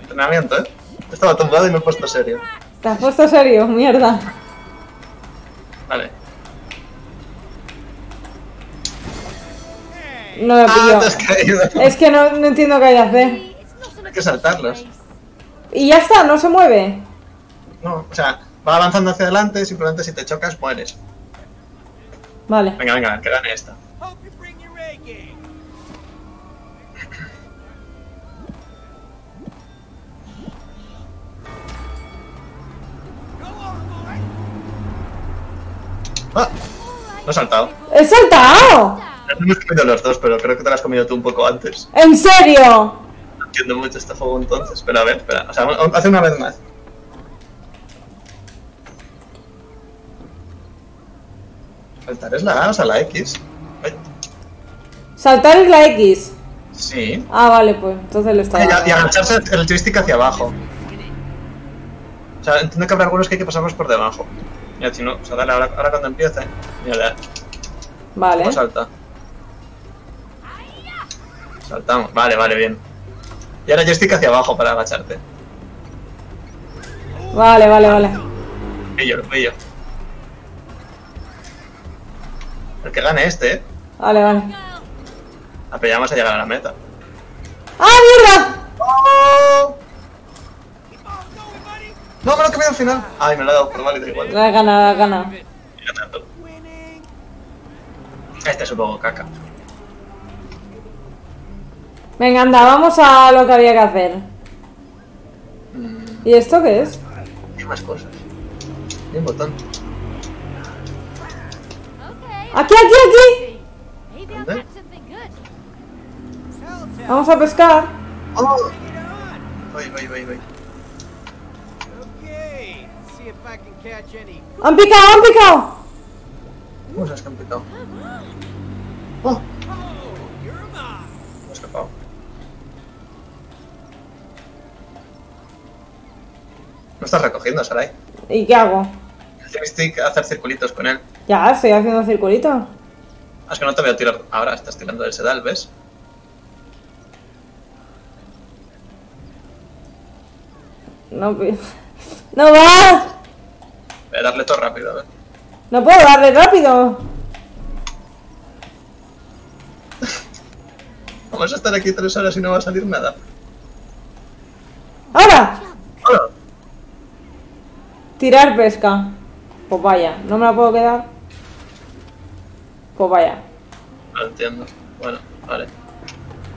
S2: Entrenamiento, ¿eh? Estaba tumbado y me he puesto serio.
S1: ¿Te has puesto serio? Mierda.
S2: Vale.
S1: No me
S2: Ah,
S1: pillo.
S2: te has caído.
S1: Es que no, no entiendo qué hay que hacer.
S2: Hay que saltarlos.
S1: Y ya está, no se mueve.
S2: No, o sea, va avanzando hacia adelante, simplemente si te chocas mueres.
S1: Vale.
S2: Venga, venga, que gane esta. ¡Ah! Lo he saltado.
S1: ¡He saltado!
S2: Nos hemos comido los dos, pero creo que te lo has comido tú un poco antes.
S1: ¿En serio?
S2: No entiendo mucho este juego entonces. Pero a ver, espera. O sea, hace una vez más. Saltar es la A, o sea, la X. Ay,
S1: Saltar es la X.
S2: Sí.
S1: Ah, vale, pues entonces lo estaba.
S2: Y, y agacharse el joystick hacia abajo. O sea, entiendo que habrá algunos que hay que pasarlos por debajo. Mira, si no, o sea, dale ahora, ahora cuando empiece. Mira,
S1: Vale.
S2: ¿cómo salta? Saltamos, vale, vale, bien. Y ahora joystick hacia abajo para agacharte.
S1: Vale, vale, vale.
S2: Pillo, lo pillo. El que gane este, eh.
S1: Vale, vale.
S2: Ah, ya vamos a llegar a la meta.
S1: ¡Ah, mierda!
S2: ¡Oh! No, me lo he comido al final. Ay, me lo he dado por válido igual.
S1: La gana, la gana.
S2: Y ganando.
S4: Winning.
S2: Este es un poco caca.
S1: Venga, anda, vamos a lo que había que hacer. ¿Y esto qué es?
S2: Hay más cosas. Hay un botón.
S1: ¡Aquí, aquí, aquí!
S2: ¿Dónde?
S1: Vamos a pescar.
S2: ¡Oh! Voy, voy, voy, voy.
S1: ¡Han picado, han picado!
S2: ¿Cómo se ha escampado? ¡Oh!
S4: Oh.
S2: Me he escapado. No estás recogiendo, Sarai.
S1: ¿Y qué hago?
S2: Joystick, hacer circulitos con él.
S1: Ya, estoy haciendo circulito.
S2: Ah, es que no te veo tirar. Ahora estás tirando del sedal, ¿ves?
S1: No, no va.
S2: Voy a darle todo rápido, a ver.
S1: No puedo darle rápido.
S2: Vamos a estar aquí tres horas y no va a salir nada.
S1: Ahora. Tirar pesca. Pues vaya, no me la puedo quedar. Pues vaya.
S2: No entiendo. Bueno, vale.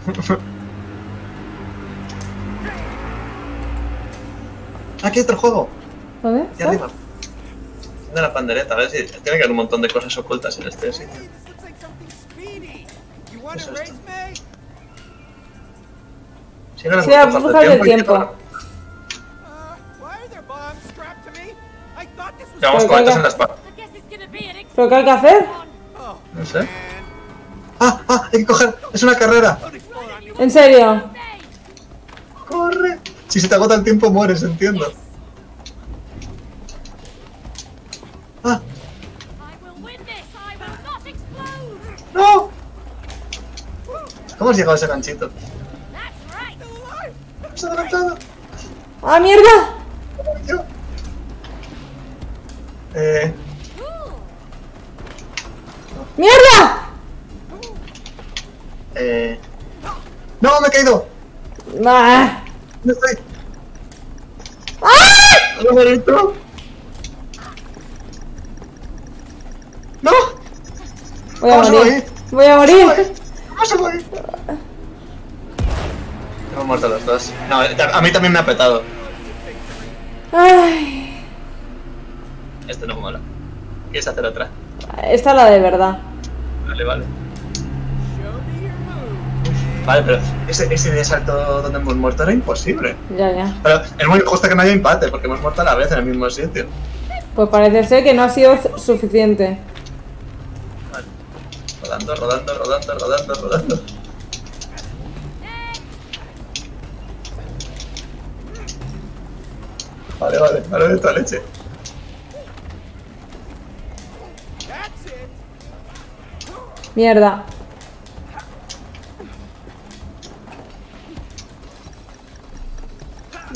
S2: Aquí hay otro juego.
S1: ¿Dónde? Está?
S2: arriba. De la pandereta, a ver si tiene que haber un montón de cosas ocultas en este sitio.
S4: Hey, this looks like something speedy. You want
S2: Eso
S4: to
S2: Llevamos
S1: que-
S2: en la espalda.
S1: ¿Pero qué hay que hacer?
S2: No sé. ¡Ah! ¡Ah! ¡Hay que coger! ¡Es una carrera!
S1: ¿En serio?
S2: ¡Corre! Si se te agota el tiempo, mueres, entiendo. ¡Ah!
S3: I will win this. I will not explode.
S2: ¡No! ¿Cómo has llegado a ese ganchito? ¡Has adelantado!
S1: ¡Ah, mierda!
S2: Eh...
S1: ¡Mierda!
S2: Eh... ¡No! ¡Me he caído!
S1: Ah.
S2: ¿Dónde estoy?
S1: ¡Ah!
S2: ¡No, bonito! ¡No!
S1: Voy a
S2: ¿Cómo se va
S1: morir.
S2: ahí?
S1: Voy a morir.
S2: ¿Cómo se va ahí? Hemos muerto los dos. No, a mí también me ha petado.
S1: Ay.
S2: Este no mola. ¿Quieres hacer otra?
S1: Esta es la de verdad.
S2: Vale, vale.
S4: Me.
S2: Vale, pero ese, ese de salto donde hemos muerto era imposible.
S1: Ya, ya.
S2: Pero es muy injusto que no haya empate, porque hemos muerto a la vez en el mismo sitio.
S1: Pues parece ser que no ha sido suficiente.
S2: Vale. Rodando, rodando, rodando, rodando, rodando. Vale, vale, vale, toda leche.
S1: Mierda.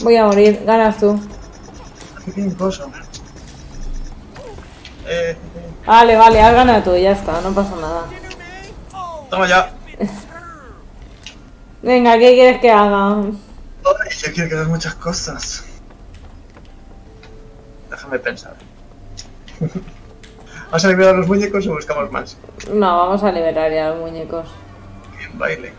S1: Voy a morir, ganas tú.
S2: Eh,
S1: Vale, vale, has ganado tú, ya está, no pasa nada.
S2: toma ya.
S1: Venga, ¿qué quieres que haga?
S2: Ay, yo quiero que hagas muchas cosas. Déjame pensar. ¿Vas a liberar a los muñecos o buscamos más?
S1: No, vamos a liberar ya a los muñecos.
S2: Bien, baile.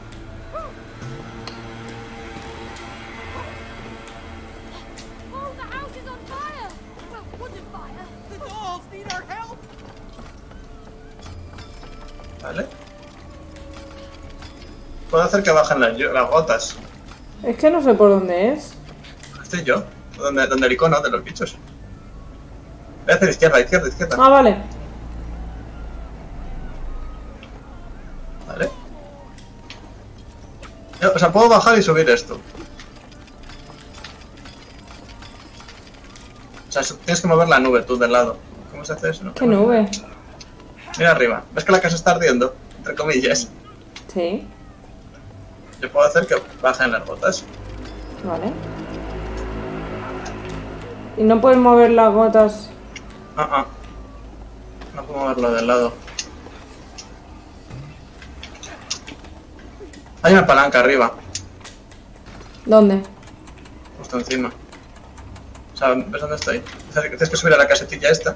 S2: ¿Vale? Puedo hacer que bajen las, las gotas.
S1: Es que no sé por dónde es.
S2: Estoy yo. Donde, donde el icono de los bichos. Voy a hacer izquierda, izquierda, izquierda.
S1: Ah. Vale.
S2: Yo, o sea, puedo bajar y subir esto. O sea, tienes que mover la nube tú del lado. ¿Cómo se hace eso? No?
S1: ¿Qué nube?
S2: Mira arriba. ¿Ves que la casa está ardiendo? Entre comillas.
S1: Sí,
S2: Yo puedo hacer que bajen las gotas.
S1: vale. Y no puedes mover las gotas.
S2: Ah, ah. No puedo moverlo del lado. Hay una palanca arriba,
S1: ¿Dónde?
S2: justo encima. O sea, ¿ves dónde estoy? Tienes que subir a la casetilla esta.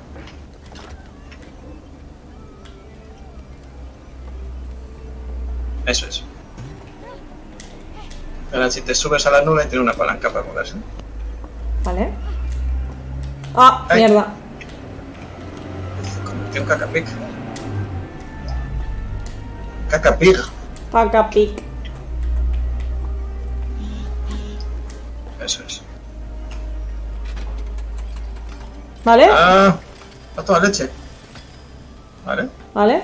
S2: Eso es. Ahora si te subes a la nube tiene una palanca para moverse.
S1: Vale. Ah,
S2: Ay.
S1: mierda.
S2: Tiene un cacapig. Cacapig.
S1: Paca
S2: Eso es.
S1: ¿Vale?
S2: Ah, a toda leche. Vale,
S1: ¿Vale?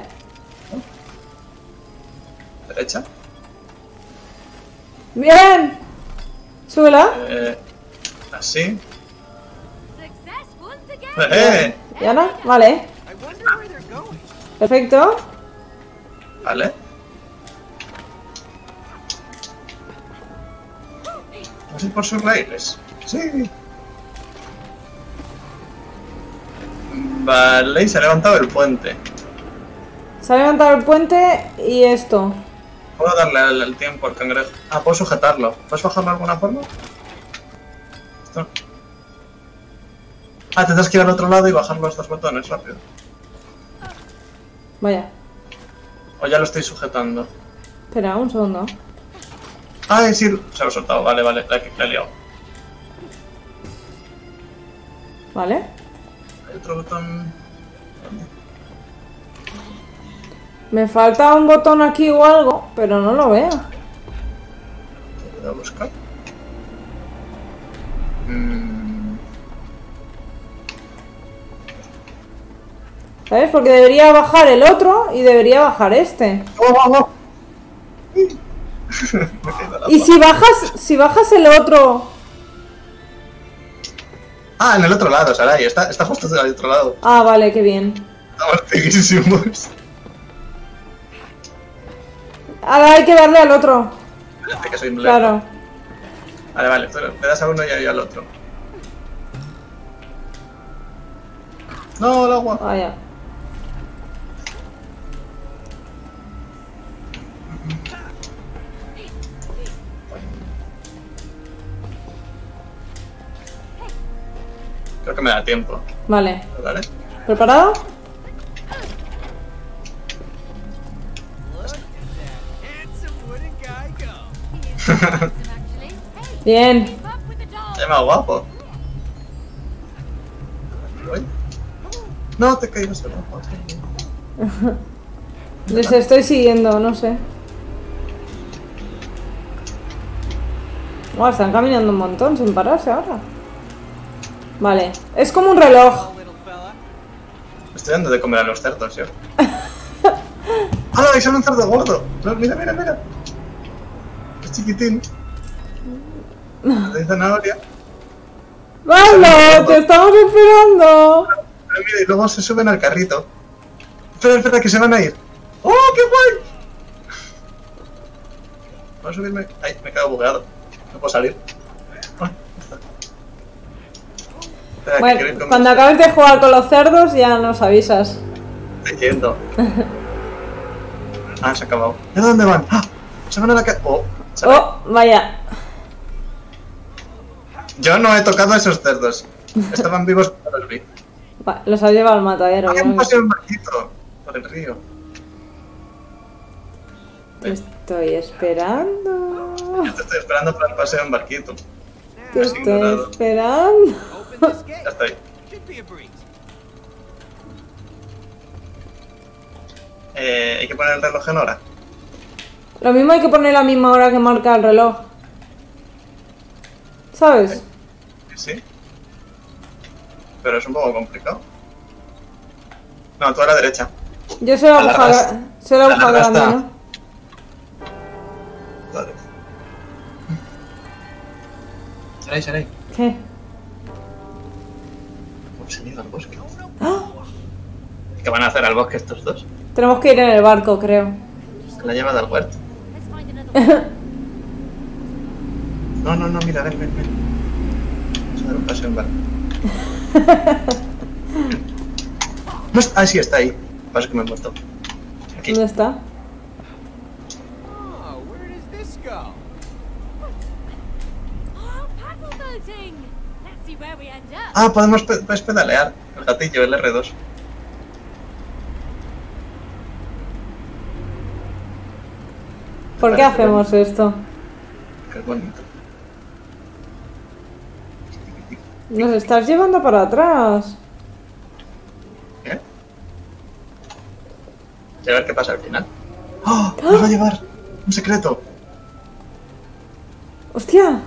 S2: derecha.
S1: ¡Bien! Súbela.
S2: Eh, así.
S3: Again!
S2: Eh,
S1: ¿Y ahora? Vale. Perfecto.
S2: vale. Por sus raíles. Sí. Vale, y se ha levantado el puente.
S1: Se ha levantado el puente y esto.
S2: Puedo darle el, el tiempo al cangrejo. Ah, puedo sujetarlo. ¿Puedes bajarlo de alguna forma? Esto. Ah, tendrás que ir al otro lado y bajar los dos botones rápido.
S1: Vaya.
S2: O ya lo estoy sujetando.
S1: Espera, un segundo.
S2: Ah, sí, se lo he soltado. Vale, vale, la, la he liado.
S1: ¿Vale?
S2: Hay otro botón.
S1: Me falta un botón aquí o algo, pero no lo veo.
S2: Voy a buscar. Mm,
S1: ¿Sabes? Porque debería bajar el otro y debería bajar este.
S2: ¡Oh, oh, oh!
S1: Y si bajas, si bajas el otro.
S2: Ah, en el otro lado, Sarai. Está, está justo del otro lado.
S1: Ah, vale, qué bien.
S2: Estamos.
S1: Ahora hay que darle al otro.
S2: Parece que soy un
S1: Claro.
S2: Vale, vale, tú le das a uno y al otro. No, el agua.
S1: Vaya.
S2: Creo que me da tiempo.
S1: Vale.
S2: ¿Vale?
S1: ¿Preparado? Bien.
S2: Se más guapo. No, te caímos el agua.
S1: Les estoy siguiendo, no sé. Buah, están caminando un montón sin pararse ahora. Vale. Es como un reloj.
S2: Estoy dando de comer a los cerdos, yo. ¡Hay solo un cerdo gordo! No, mira, mira, mira. Es chiquitín. De zanahoria.
S1: ¡Vamos! ¡Te estamos esperando!
S2: Pero mira, y luego se suben al carrito. Espera, espera, que se van a ir. ¡Oh, qué guay! Voy a subirme. Ay, me he quedado bugueado. No puedo salir. Ah, ya está. Espera, que quiero ir
S1: Bueno, cuando acabes de jugar con los cerdos ya nos avisas.
S2: Estoy yendo. Ah, se ha acabado. ¿De dónde van? ¡Ah! Se van a la calle. Oh.
S1: ¡Oh! Vaya.
S2: Yo no he tocado a esos cerdos. Estaban vivos cuando los vi.
S1: Va, los has llevado al matadero.
S2: Hay
S1: yo
S2: un paseo en barquito por el río.
S1: Te estoy esperando.
S2: Te estoy esperando para el paseo en barquito.
S1: Te estoy
S2: ignorado.
S1: esperando.
S2: Ya estoy. Eh, hay que poner el reloj en hora.
S1: Lo mismo hay que poner la misma hora que marca el reloj. ¿Sabes?
S2: Sí. Pero es un poco complicado. No, tú a la derecha.
S1: Yo soy la aguja, soy la aguja grande. ¿no?
S2: Vale. Sarai, Sarai.
S1: ¿Qué?
S2: Hemos ido al bosque.
S1: ¡Ah!
S2: ¿Qué van a hacer al bosque estos dos?
S1: Tenemos que ir en el barco, creo.
S2: Se la ha llevado al huerto. No, no, no, mira, ven, ven, ven. Vamos a dar un paseo en barco. Ah, sí, está ahí. Pasa que me he muerto. Aquí.
S1: ¿Dónde está?
S4: Oh, where does this go?
S3: Oh, paddle boating! Let's see where we end up.
S2: Ah, podemos pe- puedes pedalear. El gatillo, el R2.
S1: ¿Por qué hacemos esto?
S2: Es bonito.
S1: Nos estás llevando para atrás.
S2: ¿Eh? Y a ver qué pasa al final. ¡Oh! ¡Nos va a llevar! ¡Un secreto!
S1: ¡Hostia!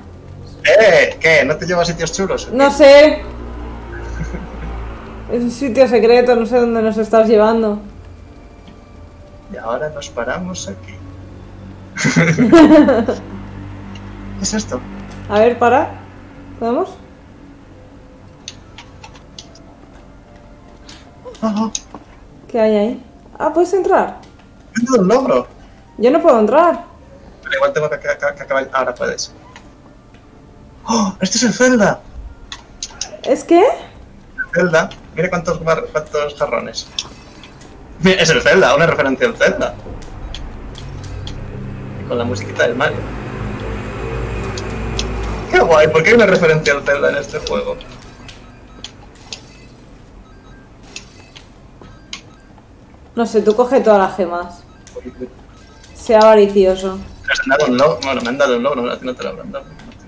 S2: ¡Eh! ¿Qué? ¿No te lleva a sitios chulos?
S1: No sé. Es un sitio secreto, no sé dónde nos estás llevando.
S2: Y ahora nos paramos aquí. ¿Qué es esto?
S1: A ver, para. ¿Podemos?
S2: Ah, ah,
S1: ¿Qué hay ahí? Ah, puedes entrar.
S2: un logro.
S1: Yo no puedo entrar.
S2: Pero igual tengo que, que- que- que acabar. Ahora puedes. ¡Oh! ¡Este es el Zelda!
S1: ¿Es que?
S2: El Zelda. Mira cuántos, bar- cuántos jarrones. Mira, es el Zelda, una referencia al Zelda. Con la musiquita del Mario. ¡Qué guay! ¿Por qué hay una referencia al Zelda en este juego?
S1: No sé, tú coge todas las gemas. Sea avaricioso.
S2: Me han dado un logro. Bueno, me han dado un logro, no te lo habrán dado.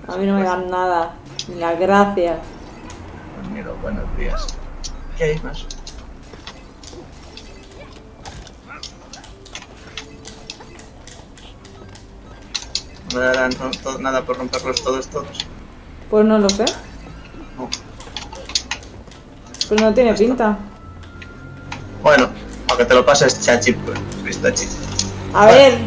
S1: A mí no me dan nada. Ni las gracias.
S2: Buenos días. ¿Qué hay más? No darán nada por romperlos todos, todos.
S1: Pues no lo sé.
S2: No.
S1: Pues no tiene pinta.
S2: Bueno, aunque te lo pases chachi, pues.
S1: A ver,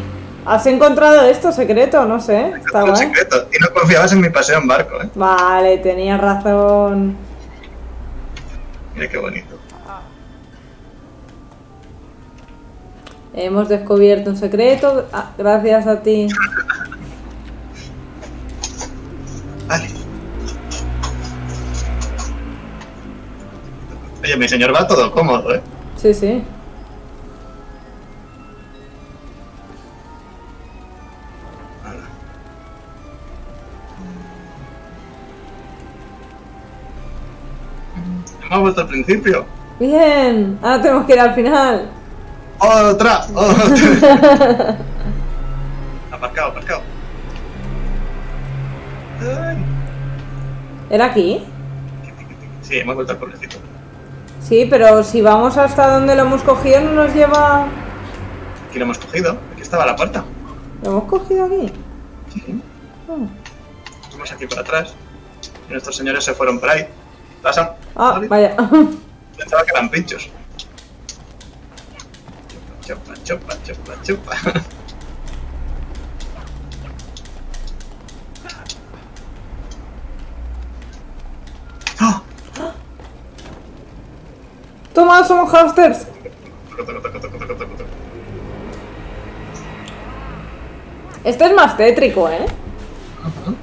S1: ¿has encontrado esto secreto? No sé. Está
S2: secreto. Y no confiabas en mi paseo en barco, ¿eh?
S1: Vale, tenías razón.
S2: Mira qué bonito.
S1: Hemos descubierto un secreto. ah, gracias a ti.
S2: Vale. Oye, mi señor va todo cómodo, ¿eh?
S1: Sí, sí.
S2: Hemos vuelto al principio.
S1: Bien. Ahora tenemos que ir al final.
S2: ¡Otra! ¡Otra! aparcado, aparcado.
S1: ¿Era aquí?
S2: Sí, hemos vuelto al pueblecito.
S1: Sí, pero si vamos hasta donde lo hemos cogido, no nos lleva.
S2: Aquí lo hemos cogido. Aquí estaba la puerta.
S1: ¿Lo hemos cogido aquí?
S2: Sí.
S1: Oh.
S2: Fuimos aquí por atrás. Y nuestros señores se fueron por ahí.
S1: Ah, vaya.
S2: Pensaba que eran pinchos. Chupa, chupa, chupa, chupa, chupa. ¡Ah!
S1: Toma, somos hamsters. este es más tétrico, ¿eh?
S4: Uh.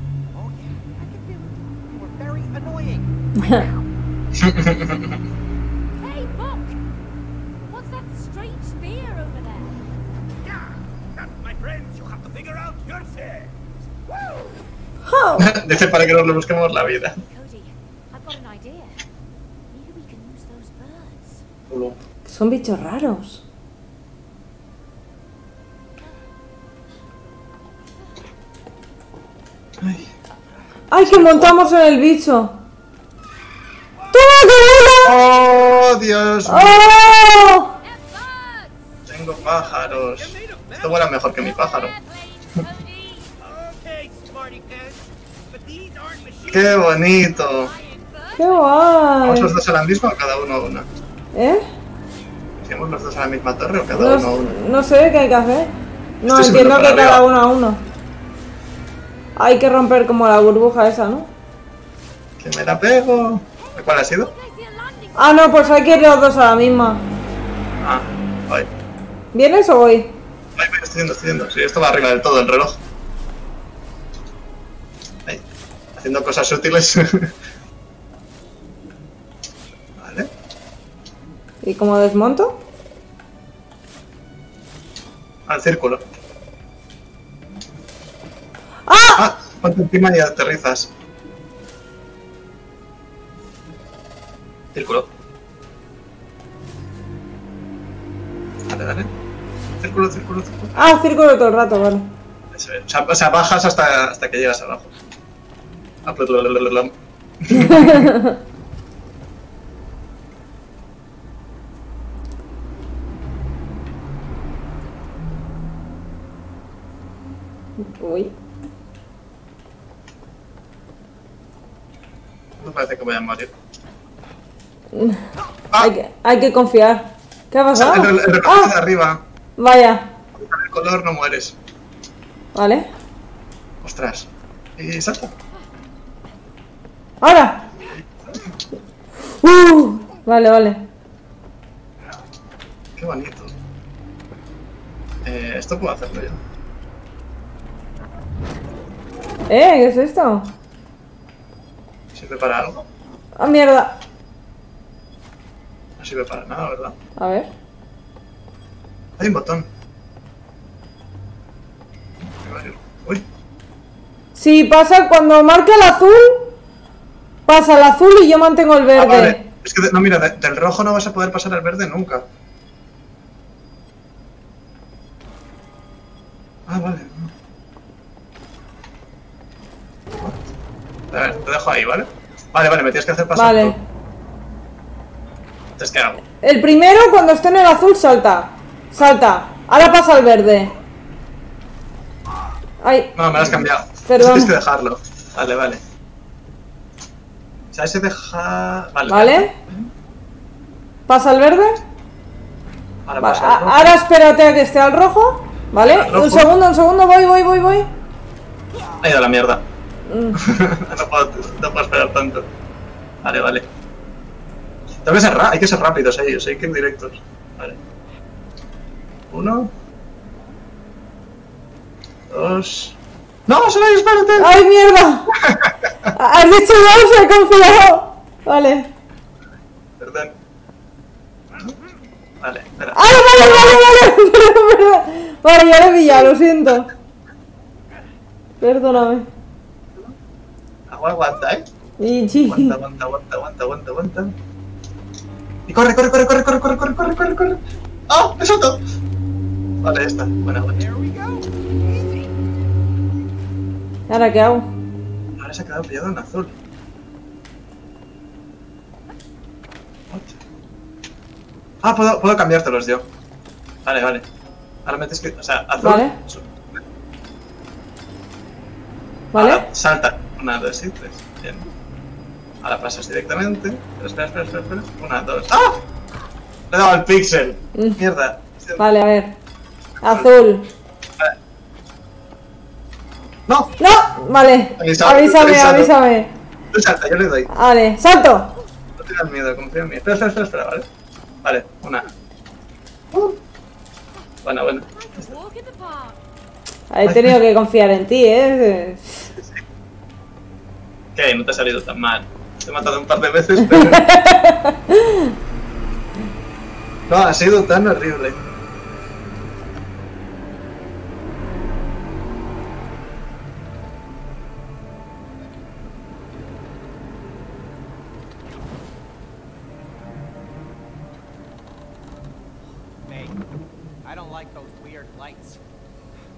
S4: very annoying.
S3: Hey, Buck! What's that strange spear over there?
S4: Yeah. That, my friends, you have to figure out yourselves. Woo!
S1: Ja.
S2: Dice para que nos lo busquemos la vida.
S3: Cody, I've got an idea. Maybe we can use those birds.
S2: Ulu.
S1: Son bichos raros.
S2: Ay.
S1: ¡Ay, que montamos en el bicho! ¡Toma, que!
S2: ¡Oh, Dios!
S1: ¡Oh!
S2: Tengo pájaros. Esto vuela mejor que mi pájaro. ¡Qué bonito!
S1: ¡Qué
S2: ¿Vamos
S1: guay!
S2: los dos a la misma o cada uno a una?
S1: ¿Eh?
S2: ¿Hacemos los dos a la misma torre o cada
S1: No,
S2: uno a una?
S1: no sé qué hay que hacer. No,
S2: Este
S1: entiendo que cada uno a uno. Hay que romper como la burbuja esa, ¿no?
S2: Que me la pego. ¿Cuál ha sido?
S1: Ah, no, pues hay que ir los dos a la misma.
S2: Ah, voy.
S1: ¿Vienes o voy?
S2: Voy, voy, estoy yendo, estoy yendo. Sí, esto va arriba del todo, el reloj. Ahí, haciendo cosas útiles. vale.
S1: ¿Y cómo desmonto?
S2: Al círculo.
S1: ¡Ah!
S2: Ah, ponte encima y aterrizas. Círculo. Dale, dale. Círculo, círculo, círculo.
S1: Ah, círculo todo el rato, vale.
S2: Eso es. O sea, o sea, bajas hasta, hasta que llegas abajo. Ah, pues.
S1: Uy.
S2: No parece que voy a morir.
S1: Hay que, hay que confiar. ¿Qué ha pasado?
S2: El, el, el reloj
S1: ¡Ah!
S2: de arriba.
S1: Vaya.
S2: Con el color no mueres.
S1: Vale.
S2: Ostras. Y salta.
S1: ¡Ahora! Uh, vale, vale.
S2: Qué bonito. Eh, esto puedo hacerlo yo.
S1: ¿Eh? ¿Qué es esto?
S2: ¿Sirve para algo?
S1: ¡Ah, mierda!
S2: No sirve para nada, ¿verdad?
S1: A ver.
S2: Hay un botón. Uy,
S1: Si pasa cuando marca el azul, pasa el azul y yo mantengo el
S2: ah,
S1: verde.
S2: vale. Es que, no, mira, de- del rojo no vas a poder pasar al verde nunca. Ah, vale. A ver, te dejo ahí, ¿vale? Vale, vale, me tienes que hacer pasar
S1: Vale.
S2: tú. Entonces, ¿qué hago?
S1: El primero cuando esté en el azul salta. Salta. Ahora pasa al verde. Ay,
S2: No, me lo has cambiado.
S1: Perdón.
S2: Tienes que dejarlo. Vale, vale. O sea, ese deja... Vale.
S1: ¿vale? ¿Pasa al verde?
S2: Ahora pasa el
S1: a-
S2: rojo.
S1: ahora espérate a que esté al rojo. ¿Vale?
S2: Al rojo.
S1: Un segundo, un segundo, voy, voy, voy, voy.
S2: Ha ido a la mierda. No, puedo, no puedo esperar tanto. Vale, vale. Tengo que ser hay que ser rápidos ahí, hay que ir directos. Vale. Uno. Dos. ¡No, Soraya, espérate!
S1: ¡Ay, mierda! Has dicho dos, he confiado. Vale.
S2: Perdón. Vale, espera.
S1: ¡Ay, vale, vale, vale! Perdón. Vale, ya lo he pillado, lo siento. Perdóname.
S2: Agua, aguanta, ¿eh? Aguanta, aguanta, aguanta, aguanta, aguanta, aguanta. Y corre, corre, corre, corre, corre, corre, corre, corre, corre, corre. ¡Ah! ¡Me salto! Vale, ya está. Buena, buena.
S1: ¿Ahora qué hago?
S2: Ahora se ha quedado pillado en azul. What? Ah, puedo, puedo cambiártelos yo. Vale, vale. Ahora metes que. O sea, azul.
S1: Vale. ¿Vale?
S2: Ahora salta. Una, dos y tres. Bien. Ahora pasas directamente. Espera, espera, espera, espera. Una, dos. ¡Ah! Le he dado al pixel.
S1: Mm.
S2: Mierda.
S1: Vale, a ver. Azul.
S2: No.
S1: ¡No! Vale.
S2: Avisado,
S1: Avísame,
S2: avisado.
S1: avísame.
S2: Tú salta, yo le doy.
S1: Vale, salto.
S2: No tengas miedo, confía en mí. Espera, espera, espera, espera, ¿vale? Vale, una. Uh. Bueno, bueno.
S1: He tenido que confiar en ti, ¿eh?
S2: ¿Qué? No te ha salido tan mal. Te he matado un par de veces, pero... No, ha sido tan horrible.
S4: Hey, I don't like those weird lights.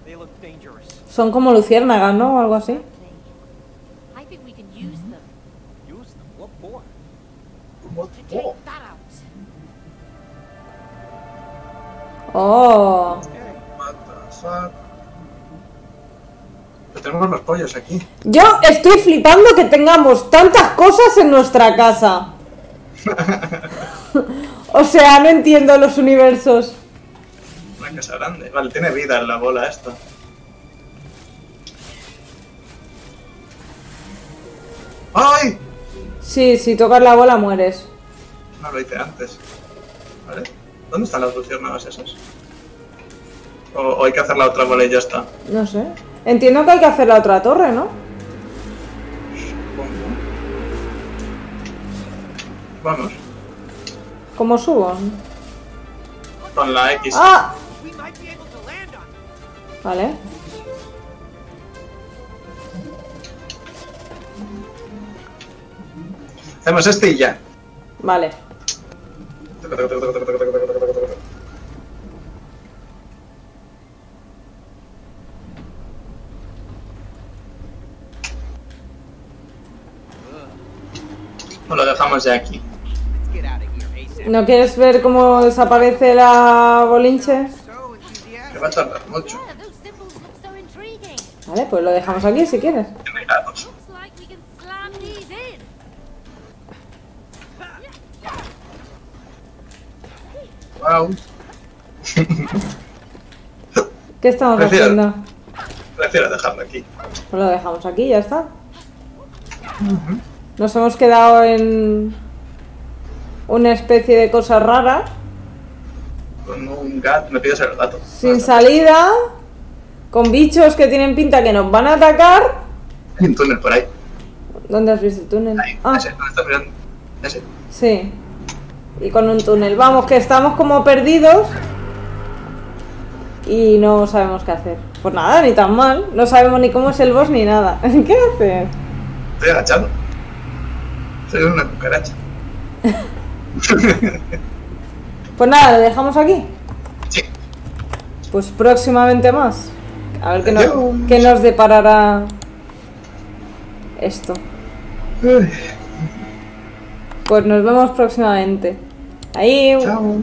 S4: They look dangerous.
S1: Son como luciérnagas, ¿no? O algo así. Oh.
S2: Tenemos los pollos aquí.
S1: Yo estoy flipando que tengamos tantas cosas en nuestra casa. o sea, no entiendo los universos.
S2: Una casa grande. Vale, tiene vida en la bola esta. ¡Ay!
S1: Sí, si tocas la bola mueres.
S2: No lo hice antes. ¿Vale? ¿Dónde están las luciérnagas esas? O, o hay que hacer la otra bola y ya está.
S1: No sé. Entiendo que hay que hacer la otra torre, ¿no?
S2: Supongo. Vamos.
S1: ¿Cómo subo?
S2: Con la X.
S1: ¡Ah! Vale.
S2: Hacemos este y ya.
S1: Vale.
S2: O lo dejamos ya aquí.
S1: ¿No quieres ver cómo desaparece la bolinche?
S2: Que va a tardar mucho.
S1: Vale, pues lo dejamos aquí si quieres. ¿Qué estamos
S2: Prefiero-
S1: haciendo?
S2: Prefiero dejarlo aquí.
S1: Pues lo dejamos aquí, ya está. Nos hemos quedado en una especie de cosas raras,
S2: Con un gato. Me pides el gato.
S1: sin salida, con bichos que tienen pinta que nos van a atacar.
S2: Hay un túnel por ahí.
S1: ¿Dónde has visto el túnel?
S2: Ahí.
S1: Ah,
S2: Ese. ¿Dónde estás mirando? Ese.
S1: sí. Y con un túnel. Vamos, que estamos como perdidos. Y no sabemos qué hacer. Pues nada, ni tan mal. No sabemos ni cómo es el boss ni nada. ¿Qué haces?
S2: Estoy agachado. Soy una cucaracha.
S1: Pues nada, lo dejamos aquí.
S2: Sí.
S1: Pues próximamente más. A ver qué nos, qué nos deparará esto.
S2: Uy,
S1: Pues nos vemos próximamente. Ahí.
S2: Chao.